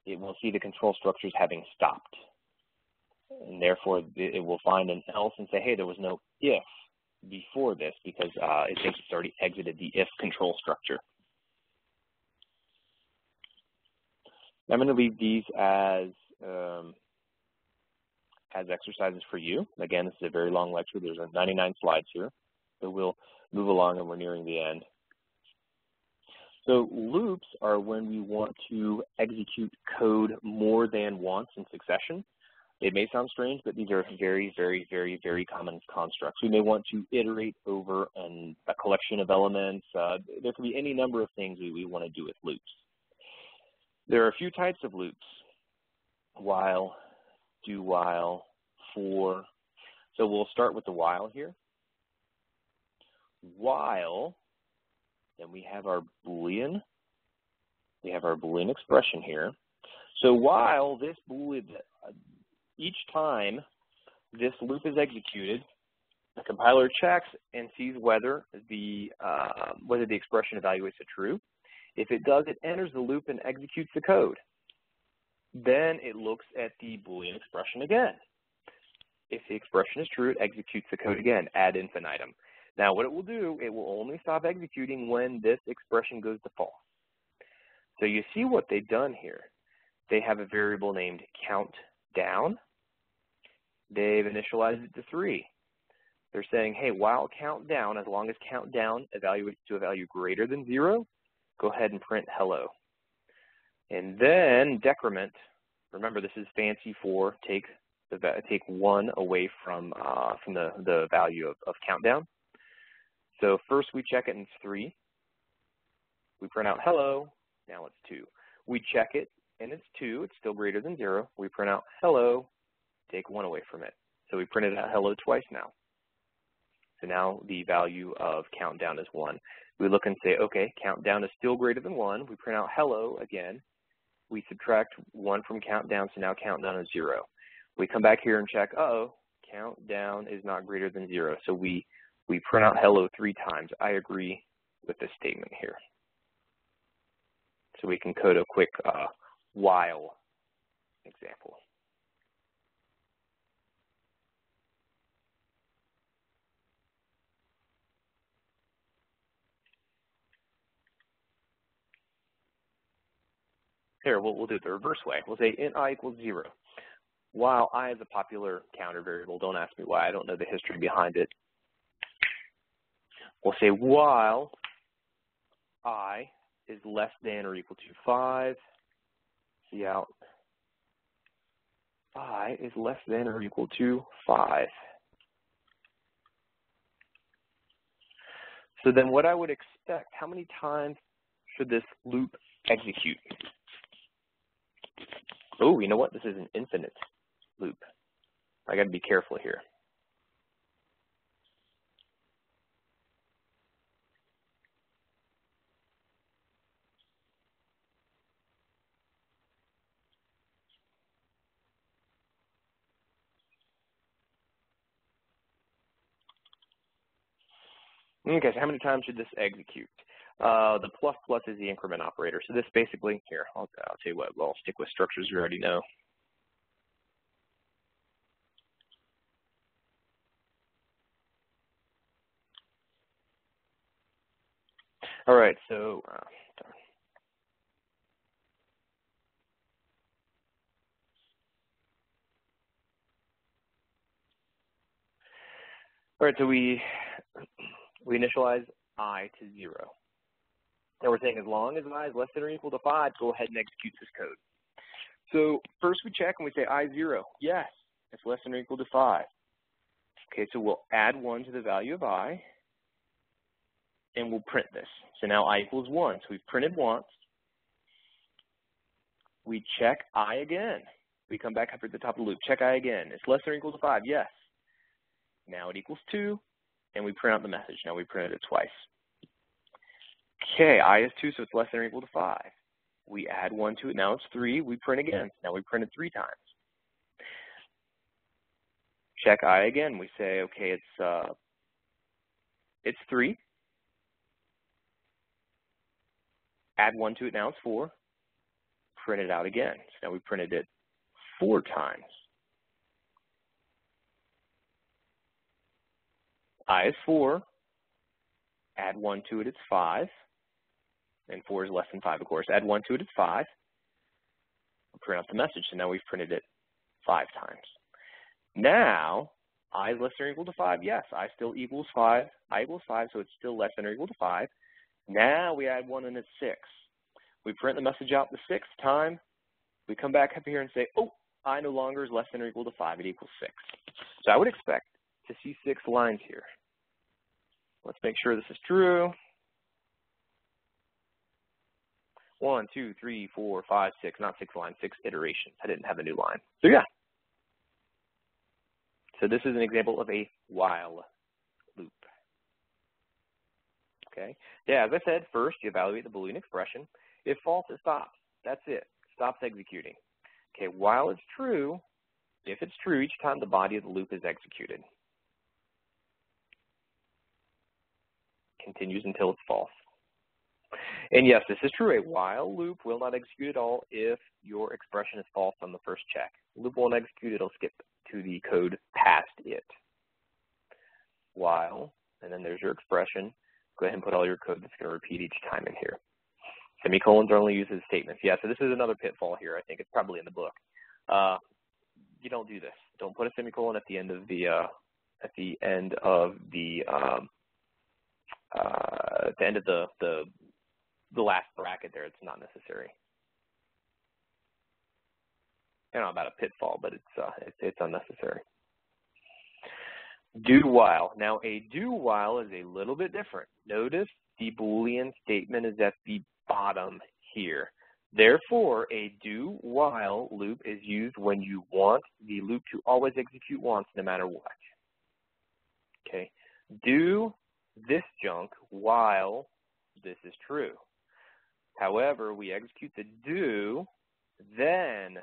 it will see the control structures having stopped. And therefore, it will find an else and say, hey, there was no if before this because uh, it thinks it's already exited the if control structure. I'm going to leave these as um, as exercises for you. Again, this is a very long lecture. There's 99 slides here, so we'll move along and we're nearing the end. So loops are when we want to execute code more than once in succession. It may sound strange, but these are very, very, very, very common constructs. We may want to iterate over an, a collection of elements. Uh, there could be any number of things we, we want to do with loops. There are a few types of loops. While, do while, for. So we'll start with the while here. While, then we have our Boolean. We have our Boolean expression here. So while this Boolean, each time this loop is executed, the compiler checks and sees whether the uh, whether the expression evaluates a true. If it does, it enters the loop and executes the code. Then it looks at the Boolean expression again. If the expression is true, it executes the code again ad infinitum. Now what it will do, it will only stop executing when this expression goes to false. So you see what they've done here. They have a variable named count down. They've initialized it to 3. They're saying, hey, while count down, as long as count down evaluates to a value greater than 0, go ahead and print hello. And then decrement, remember this is fancy for take the take one away from uh, from the, the value of, of countdown. So first we check it and it's three. We print out hello, now it's two. We check it and it's two, it's still greater than zero. We print out hello, take one away from it. So we printed out hello twice now. So now the value of countdown is one. We look and say, okay, countdown is still greater than 1. We print out hello again. We subtract 1 from countdown, so now countdown is 0. We come back here and check, uh oh countdown is not greater than 0. So we, we print out hello three times. I agree with this statement here. So we can code a quick uh, while example. Here, we'll, we'll do it the reverse way. We'll say int i equals 0. While i is a popular counter variable, don't ask me why. I don't know the history behind it. We'll say while i is less than or equal to 5. C out. i is less than or equal to 5. So then what I would expect, how many times should this loop execute? Oh, you know what? This is an infinite loop. I got to be careful here. Okay, so how many times should this execute? Uh, the plus plus is the increment operator. So this basically, here, I'll, I'll tell you what, well, stick with structures we already know. All right, so uh, All right, so we we initialize i to zero. And we're saying as long as i is less than or equal to five, go ahead and execute this code. So first we check and we say i zero. Yes, it's less than or equal to five. Okay, so we'll add one to the value of i, and we'll print this. So now i equals one. So we've printed once. We check i again. We come back up at the top of the loop. Check i again. It's less than or equal to five. Yes. Now it equals two and we print out the message. Now we printed it twice. Okay, i is 2, so it's less than or equal to 5. We add 1 to it. Now it's 3. We print again. Now we print it 3 times. Check i again. We say, okay, it's uh, it's 3. Add 1 to it. Now it's 4. Print it out again. So now we printed it 4 times. i is 4. Add 1 to it, it's 5. And 4 is less than 5, of course. Add 1 to it, it's 5. We'll print out the message. So now we've printed it 5 times. Now, i is less than or equal to 5. Yes, i still equals 5. i equals 5, so it's still less than or equal to 5. Now we add 1 and it's 6. We print the message out the sixth time. We come back up here and say, oh, i no longer is less than or equal to 5. It equals 6. So I would expect to see six lines here. Let's make sure this is true. One, two, three, four, five, six, not six lines, six iterations. I didn't have a new line. So yeah. So this is an example of a while loop. Okay. Yeah, as I said, first you evaluate the Boolean expression. If false, it stops. That's it. Stops executing. Okay, while it's true, if it's true, each time the body of the loop is executed. continues until it's false. And yes, this is true. A while loop will not execute at all if your expression is false on the first check. Loop won't execute, it'll skip to the code past it. While, and then there's your expression. Go ahead and put all your code that's going to repeat each time in here. Semicolons are only used as statements. Yeah, so this is another pitfall here. I think it's probably in the book. Uh, you don't do this. Don't put a semicolon at the end of the uh, at the end of the um, uh, at the end of the, the the last bracket there, it's not necessary. I don't know about a pitfall, but it's uh, it's, it's unnecessary. Do while. Now a do while is a little bit different. Notice the Boolean statement is at the bottom here. Therefore, a do while loop is used when you want the loop to always execute once no matter what. Okay. Do this junk while this is true. However, we execute the do, then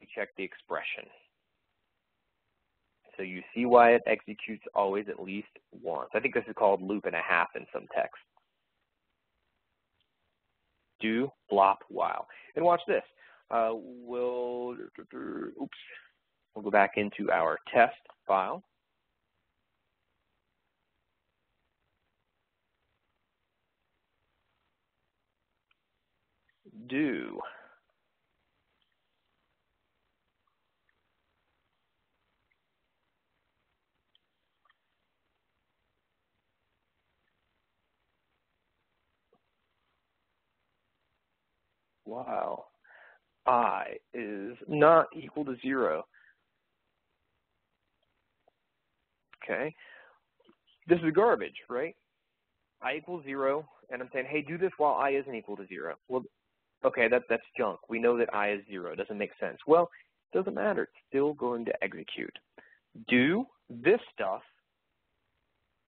we check the expression. So you see why it executes always at least once. I think this is called loop and a half in some text. Do, blop, while. And watch this. Uh, we'll, oops, we'll go back into our test file. Do? Wow. I is not equal to zero. Okay. This is garbage, right? i equals zero, and I'm saying, hey, do this while i isn't equal to zero. Well, okay, that, that's junk. We know that i is zero. It doesn't make sense. Well, it doesn't matter. It's still going to execute. Do this stuff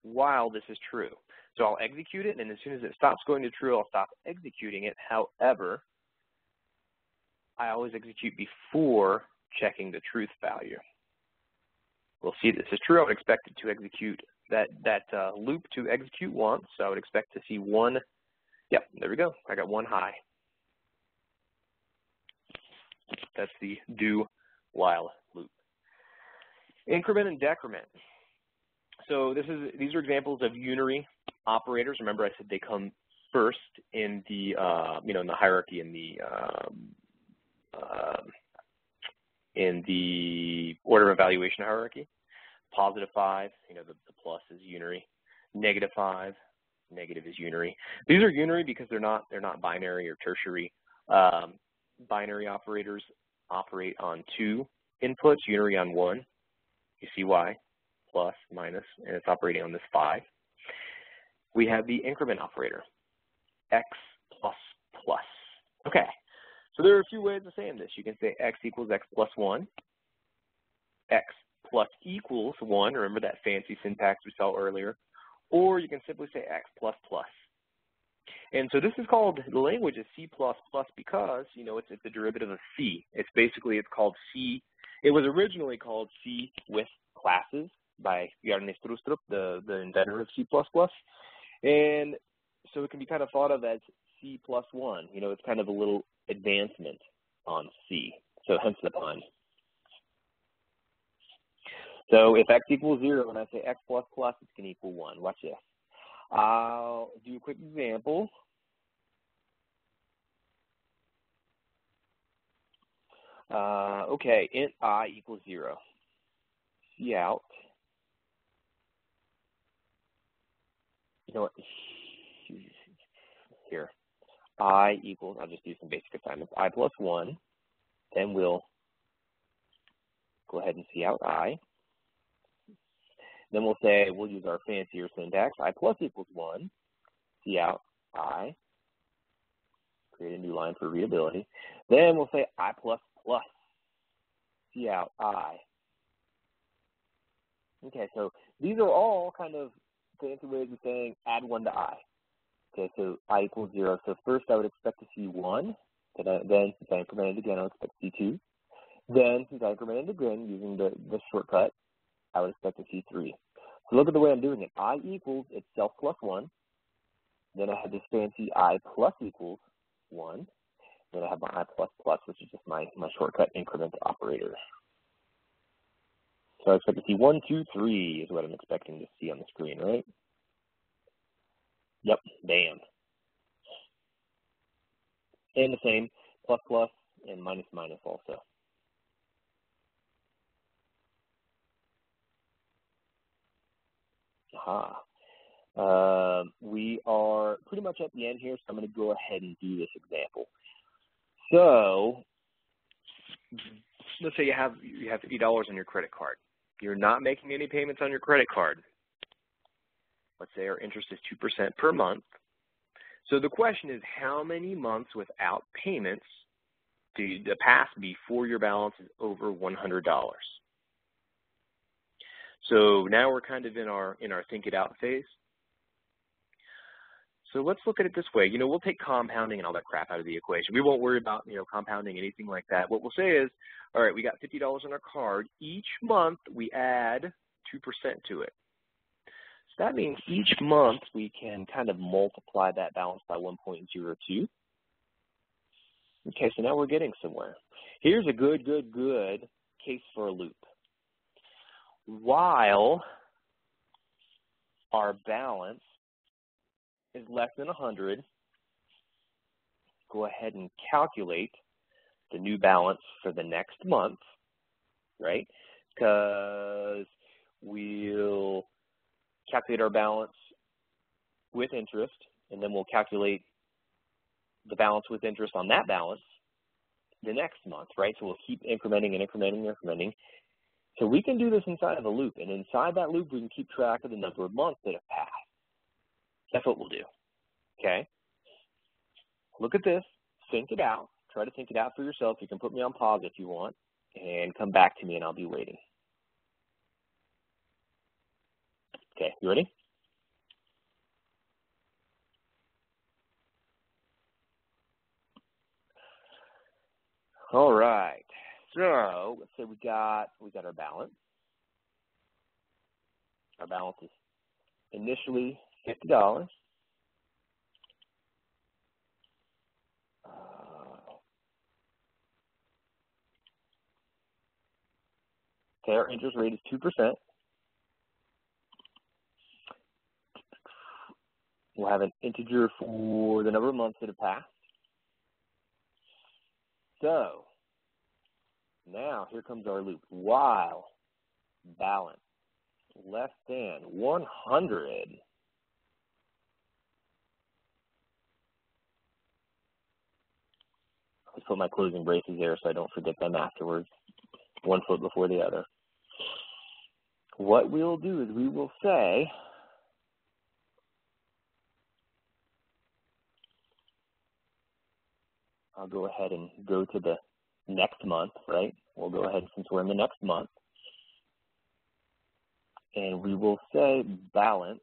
while this is true. So I'll execute it, and as soon as it stops going to true, I'll stop executing it. However, I always execute before checking the truth value. We'll see this is true. I would expect it to execute that, that uh, loop to execute once. So I would expect to see one, yep, there we go. I got one high. That's the do while loop. Increment and decrement. So this is these are examples of unary operators. Remember I said they come first in the uh, you know in the hierarchy in the um, uh, in the order of evaluation hierarchy. Positive five, you know the, the plus is unary. Negative five, negative is unary. These are unary because they're not they're not binary or tertiary. Um, binary operators operate on two inputs, unary on one. You see why? Plus, minus, and it's operating on this 5. We have the increment operator, x plus plus. Okay, so there are a few ways of saying this. You can say x equals x plus 1, x plus equals 1, remember that fancy syntax we saw earlier, or you can simply say x plus plus. And so this is called, the language is C++ because, you know, it's, it's a derivative of C. It's basically, it's called C. It was originally called C with classes by Bjarne Stroustrup, the, the inventor of C++. And so it can be kind of thought of as C plus one. You know, it's kind of a little advancement on C. So hence the pun. So if x equals 0 and I say x plus plus, it's going to equal 1. Watch this. I'll do a quick example. Uh, okay, int i equals 0. C out. You know what? Here. i equals, I'll just do some basic assignments. i plus 1. Then we'll go ahead and C out i. Then we'll say, we'll use our fancier syntax, i plus equals 1, C out i, create a new line for readability. Then we'll say i plus plus, C out i. Okay, so these are all kind of fancy ways of saying add 1 to i. Okay, so i equals 0. So first I would expect to see 1. Then, then since I incremented again, I would expect to see 2. Then since I incremented again using the, the shortcut, I would expect to see 3. So look at the way I'm doing it. i equals itself plus 1. Then I have this fancy i plus equals 1. Then I have my i plus plus, which is just my, my shortcut increment operator. So I expect to see 1, 2, 3 is what I'm expecting to see on the screen, right? Yep, bam. And the same, plus plus and minus minus also. Aha. Uh, we are pretty much at the end here, so I'm going to go ahead and do this example. So let's say you have you have fifty dollars on your credit card. You're not making any payments on your credit card. Let's say our interest is two percent per month. So the question is, how many months without payments do you pass before your balance is over one hundred dollars? So now we're kind of in our in our think it out phase. So let's look at it this way. You know, we'll take compounding and all that crap out of the equation. We won't worry about, you know, compounding, anything like that. What we'll say is, all right, we got $50 on our card. Each month we add 2% to it. So that means each month we can kind of multiply that balance by 1.02. Okay, so now we're getting somewhere. Here's a good, good, good case for a loop while our balance is less than 100, go ahead and calculate the new balance for the next month, right? Because we'll calculate our balance with interest, and then we'll calculate the balance with interest on that balance the next month, right? So we'll keep incrementing and incrementing and incrementing so we can do this inside of a loop, and inside that loop, we can keep track of the number of months that have passed. That's what we'll do. Okay? Look at this, think it out, try to think it out for yourself. You can put me on pause if you want, and come back to me, and I'll be waiting. Okay, you ready? All right. So let's say we got we got our balance. Our balance is initially fifty dollars. Uh, okay, our interest rate is two percent. We'll have an integer for the number of months that have passed. So now here comes our loop. While balance less than 100 Let's put my closing braces there so I don't forget them afterwards. One foot before the other. What we'll do is we will say I'll go ahead and go to the next month, right? We'll go ahead since we're in the next month. And we will say balance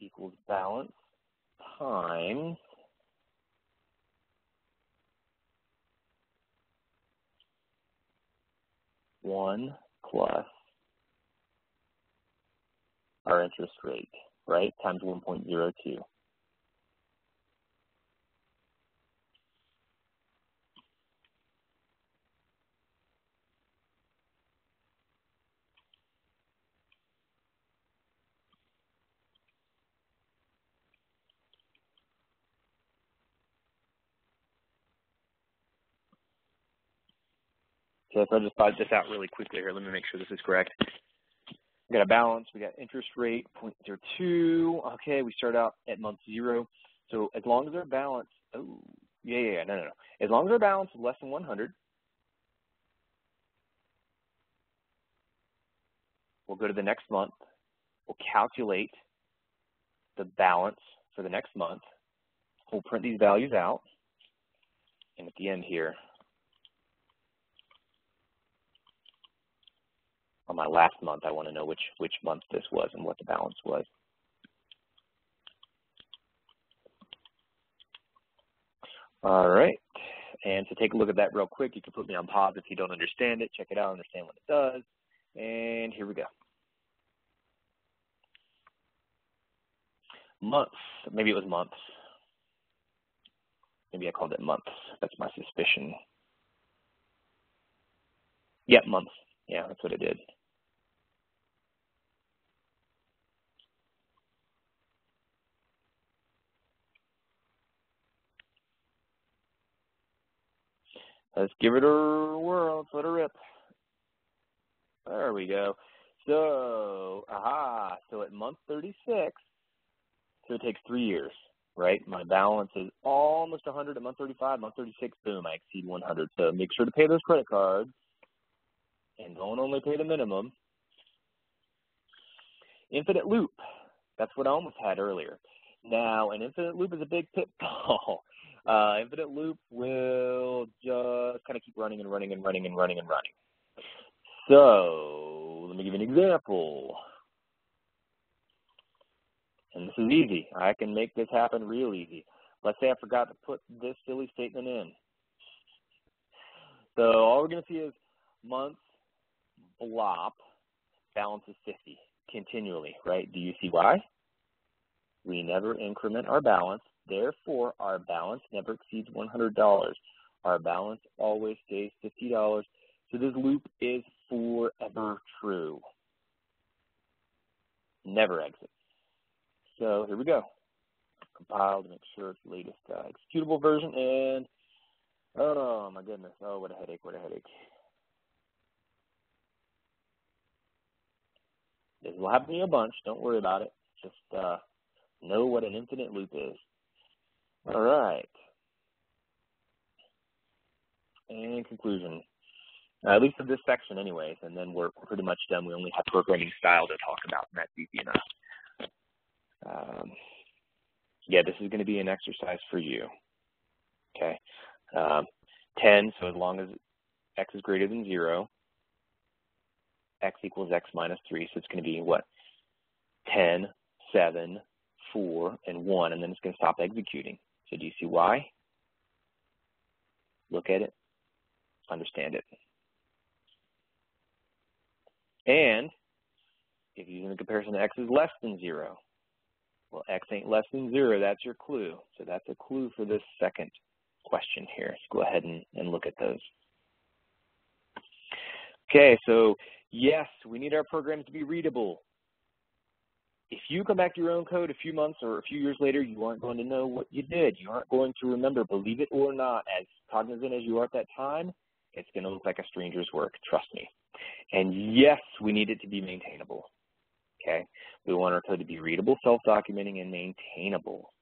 equals balance times one plus our interest rate, right, times 1.02. Okay, so I just thought this out really quickly here. Let me make sure this is correct. We got a balance. We got interest rate 0.02. Okay, we start out at month zero. So as long as our balance, oh, yeah, yeah, yeah, no, no, no. As long as our balance is less than 100, we'll go to the next month. We'll calculate the balance for the next month. We'll print these values out. And at the end here, on my last month, I want to know which, which month this was and what the balance was. All right. And to take a look at that real quick, you can put me on pause if you don't understand it. Check it out, understand what it does. And here we go. Months. Maybe it was months. Maybe I called it months. That's my suspicion. Yep, months. Yeah, that's what it did. Let's give it a whirl. Let's let it rip. There we go. So, aha, so at month 36, so it takes three years, right? My balance is almost 100 at month 35. Month 36, boom, I exceed 100. So make sure to pay those credit cards and don't only pay the minimum. Infinite loop. That's what I almost had earlier. Now, an infinite loop is a big pitfall. <laughs> Uh, infinite loop will just kind of keep running and running and running and running and running. So, let me give you an example. And this is easy. I can make this happen real easy. Let's say I forgot to put this silly statement in. So all we're going to see is months blop balance is 50 continually, right? Do you see why? We never increment our balance. Therefore, our balance never exceeds $100. Our balance always stays $50. So this loop is forever true. Never exits. So here we go. Compile to make sure it's the latest uh, executable version. And, oh my goodness. Oh, what a headache, what a headache. This will happen to you a bunch. Don't worry about it. Just uh, know what an infinite loop is. All right. And conclusion, uh, at least of this section anyways, and then we're pretty much done. We only have programming style to talk about, and that's easy enough. um, yeah, this is going to be an exercise for you. Okay. Um, 10, so as long as x is greater than 0, x equals x minus 3. So it's going to be what? 10, 7, 4, and 1, and then it's going to stop executing. So do you see why? Look at it, understand it. And if you're using the comparison x is less than 0, well, x ain't less than 0, that's your clue. So that's a clue for this second question here. Let's go ahead and, and look at those. Okay, so yes, we need our programs to be readable. If you come back to your own code a few months or a few years later, you aren't going to know what you did. You aren't going to remember, believe it or not, as cognizant as you are at that time, it's going to look like a stranger's work, trust me. And yes, we need it to be maintainable. Okay, we want our code to be readable, self-documenting, and maintainable.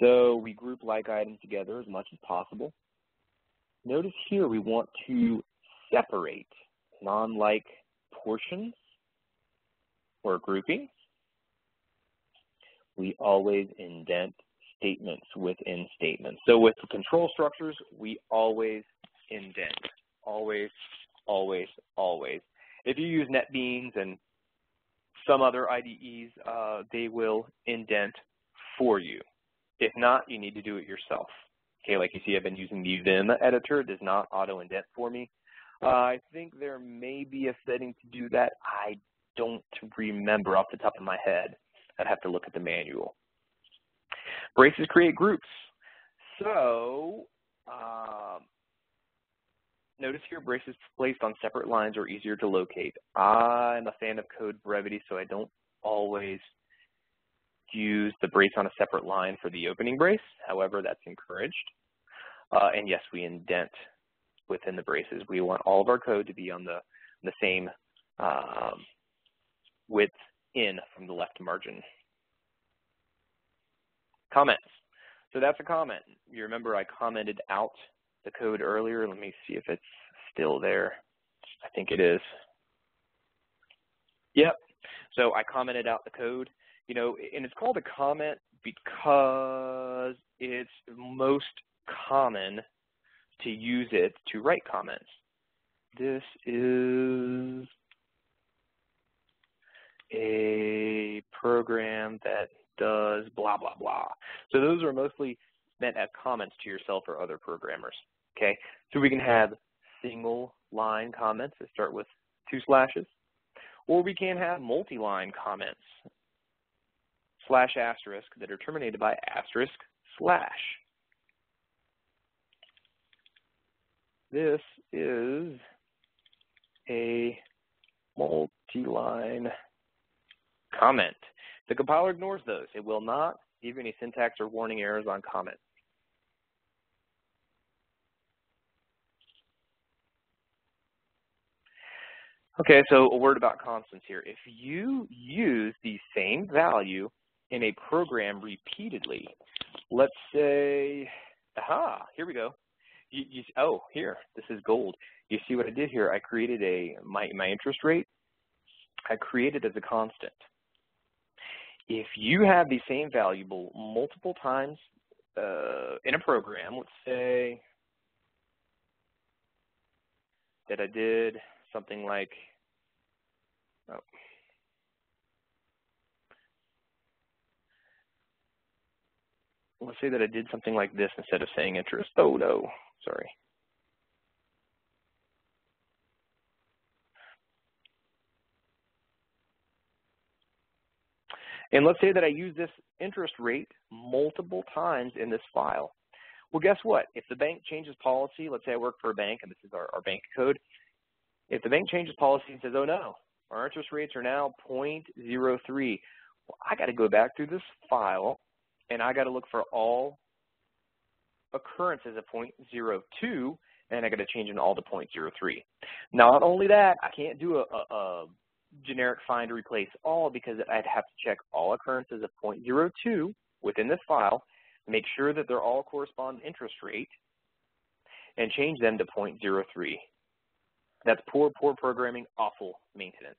So we group like items together as much as possible. Notice here we want to separate non-like portions or groupings. We always indent statements within statements. So with control structures, we always indent. Always, always, always. If you use NetBeans and some other IDEs, uh, they will indent for you. If not, you need to do it yourself. Okay, like you see, I've been using the Vim editor. It does not auto-indent for me. Uh, I think there may be a setting to do that. I don't remember off the top of my head. I'd have to look at the manual. Braces create groups. So, um, notice here braces placed on separate lines are easier to locate. I'm a fan of code brevity, so I don't always use the brace on a separate line for the opening brace. However, that's encouraged. Uh, and yes, we indent within the braces. We want all of our code to be on the, the same um, width in from the left margin. Comments. So that's a comment. You remember I commented out the code earlier. Let me see if it's still there. I think it is. Yep. So I commented out the code you know, and it's called a comment because it's most common to use it to write comments. This is a program that does blah, blah, blah. So those are mostly meant as comments to yourself or other programmers. Okay, so we can have single line comments that start with two slashes, or we can have multi-line comments slash asterisk that are terminated by asterisk slash. This is a multi-line comment. The compiler ignores those. It will not give you any syntax or warning errors on comments. Okay, so a word about constants here. If you use the same value in a program repeatedly. Let's say, aha, here we go. You, you, oh, here, this is gold. You see what I did here? I created a my, my interest rate. I created as a constant. If you have the same variable multiple times uh, in a program, let's say that I did something like, oh, let's say that I did something like this instead of saying interest. Oh no, sorry. And let's say that I use this interest rate multiple times in this file. Well, guess what? If the bank changes policy, let's say I work for a bank and this is our, our bank code. If the bank changes policy and says, oh no, our interest rates are now 0.03, well, I got to go back through this file and I got to look for all occurrences of 0.02, and I got to change in all to 0.03. Not only that, I can't do a, a, a generic find replace all because I'd have to check all occurrences of 0.02 within this file, make sure that they're all correspond interest rate, and change them to 0.03. That's poor, poor programming, awful maintenance.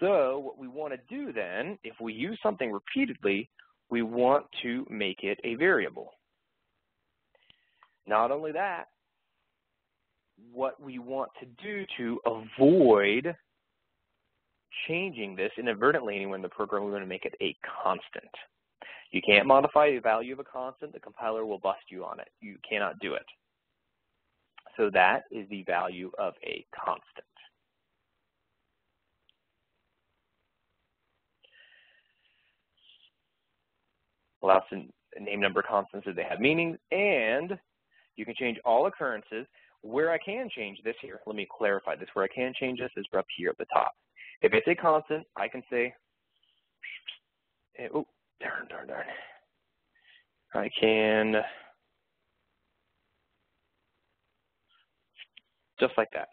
So what we want to do then, if we use something repeatedly, we want to make it a variable. Not only that, what we want to do to avoid changing this inadvertently anywhere in the program, we want to make it a constant. You can't modify the value of a constant. The compiler will bust you on it. You cannot do it. So that is the value of a constant. Allows to name number constants if they have meanings, and you can change all occurrences. Where I can change this here, let me clarify this. Where I can change this is up here at the top. If it's a constant, I can say, oh, darn, darn, darn. I can, just like that.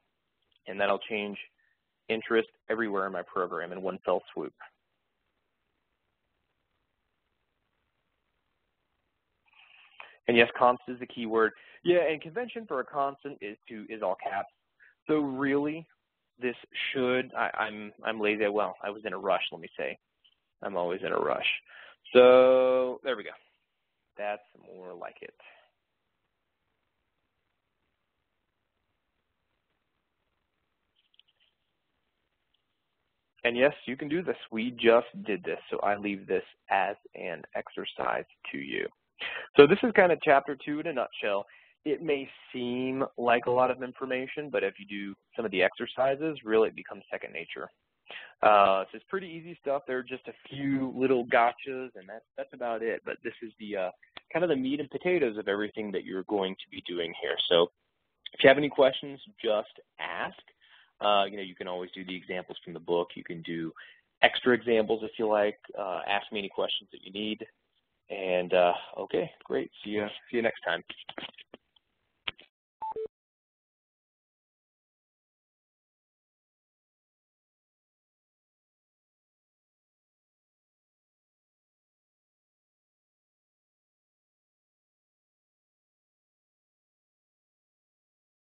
And that'll change interest everywhere in my program in one fell swoop. And yes, constant is the key word. Yeah, and convention for a constant is to is all caps. So really, this should I, I'm I'm lazy. Well, I was in a rush. Let me say, I'm always in a rush. So there we go. That's more like it. And yes, you can do this. We just did this, so I leave this as an exercise to you. So this is kind of chapter two in a nutshell. It may seem like a lot of information, but if you do some of the exercises, really it becomes second nature. Uh, so it's pretty easy stuff. There are just a few little gotchas, and that's that's about it. But this is the uh, kind of the meat and potatoes of everything that you're going to be doing here. So if you have any questions, just ask. Uh, you know, you can always do the examples from the book. You can do extra examples if you like. Uh, ask me any questions that you need. And uh, okay, great. See you. See you next time.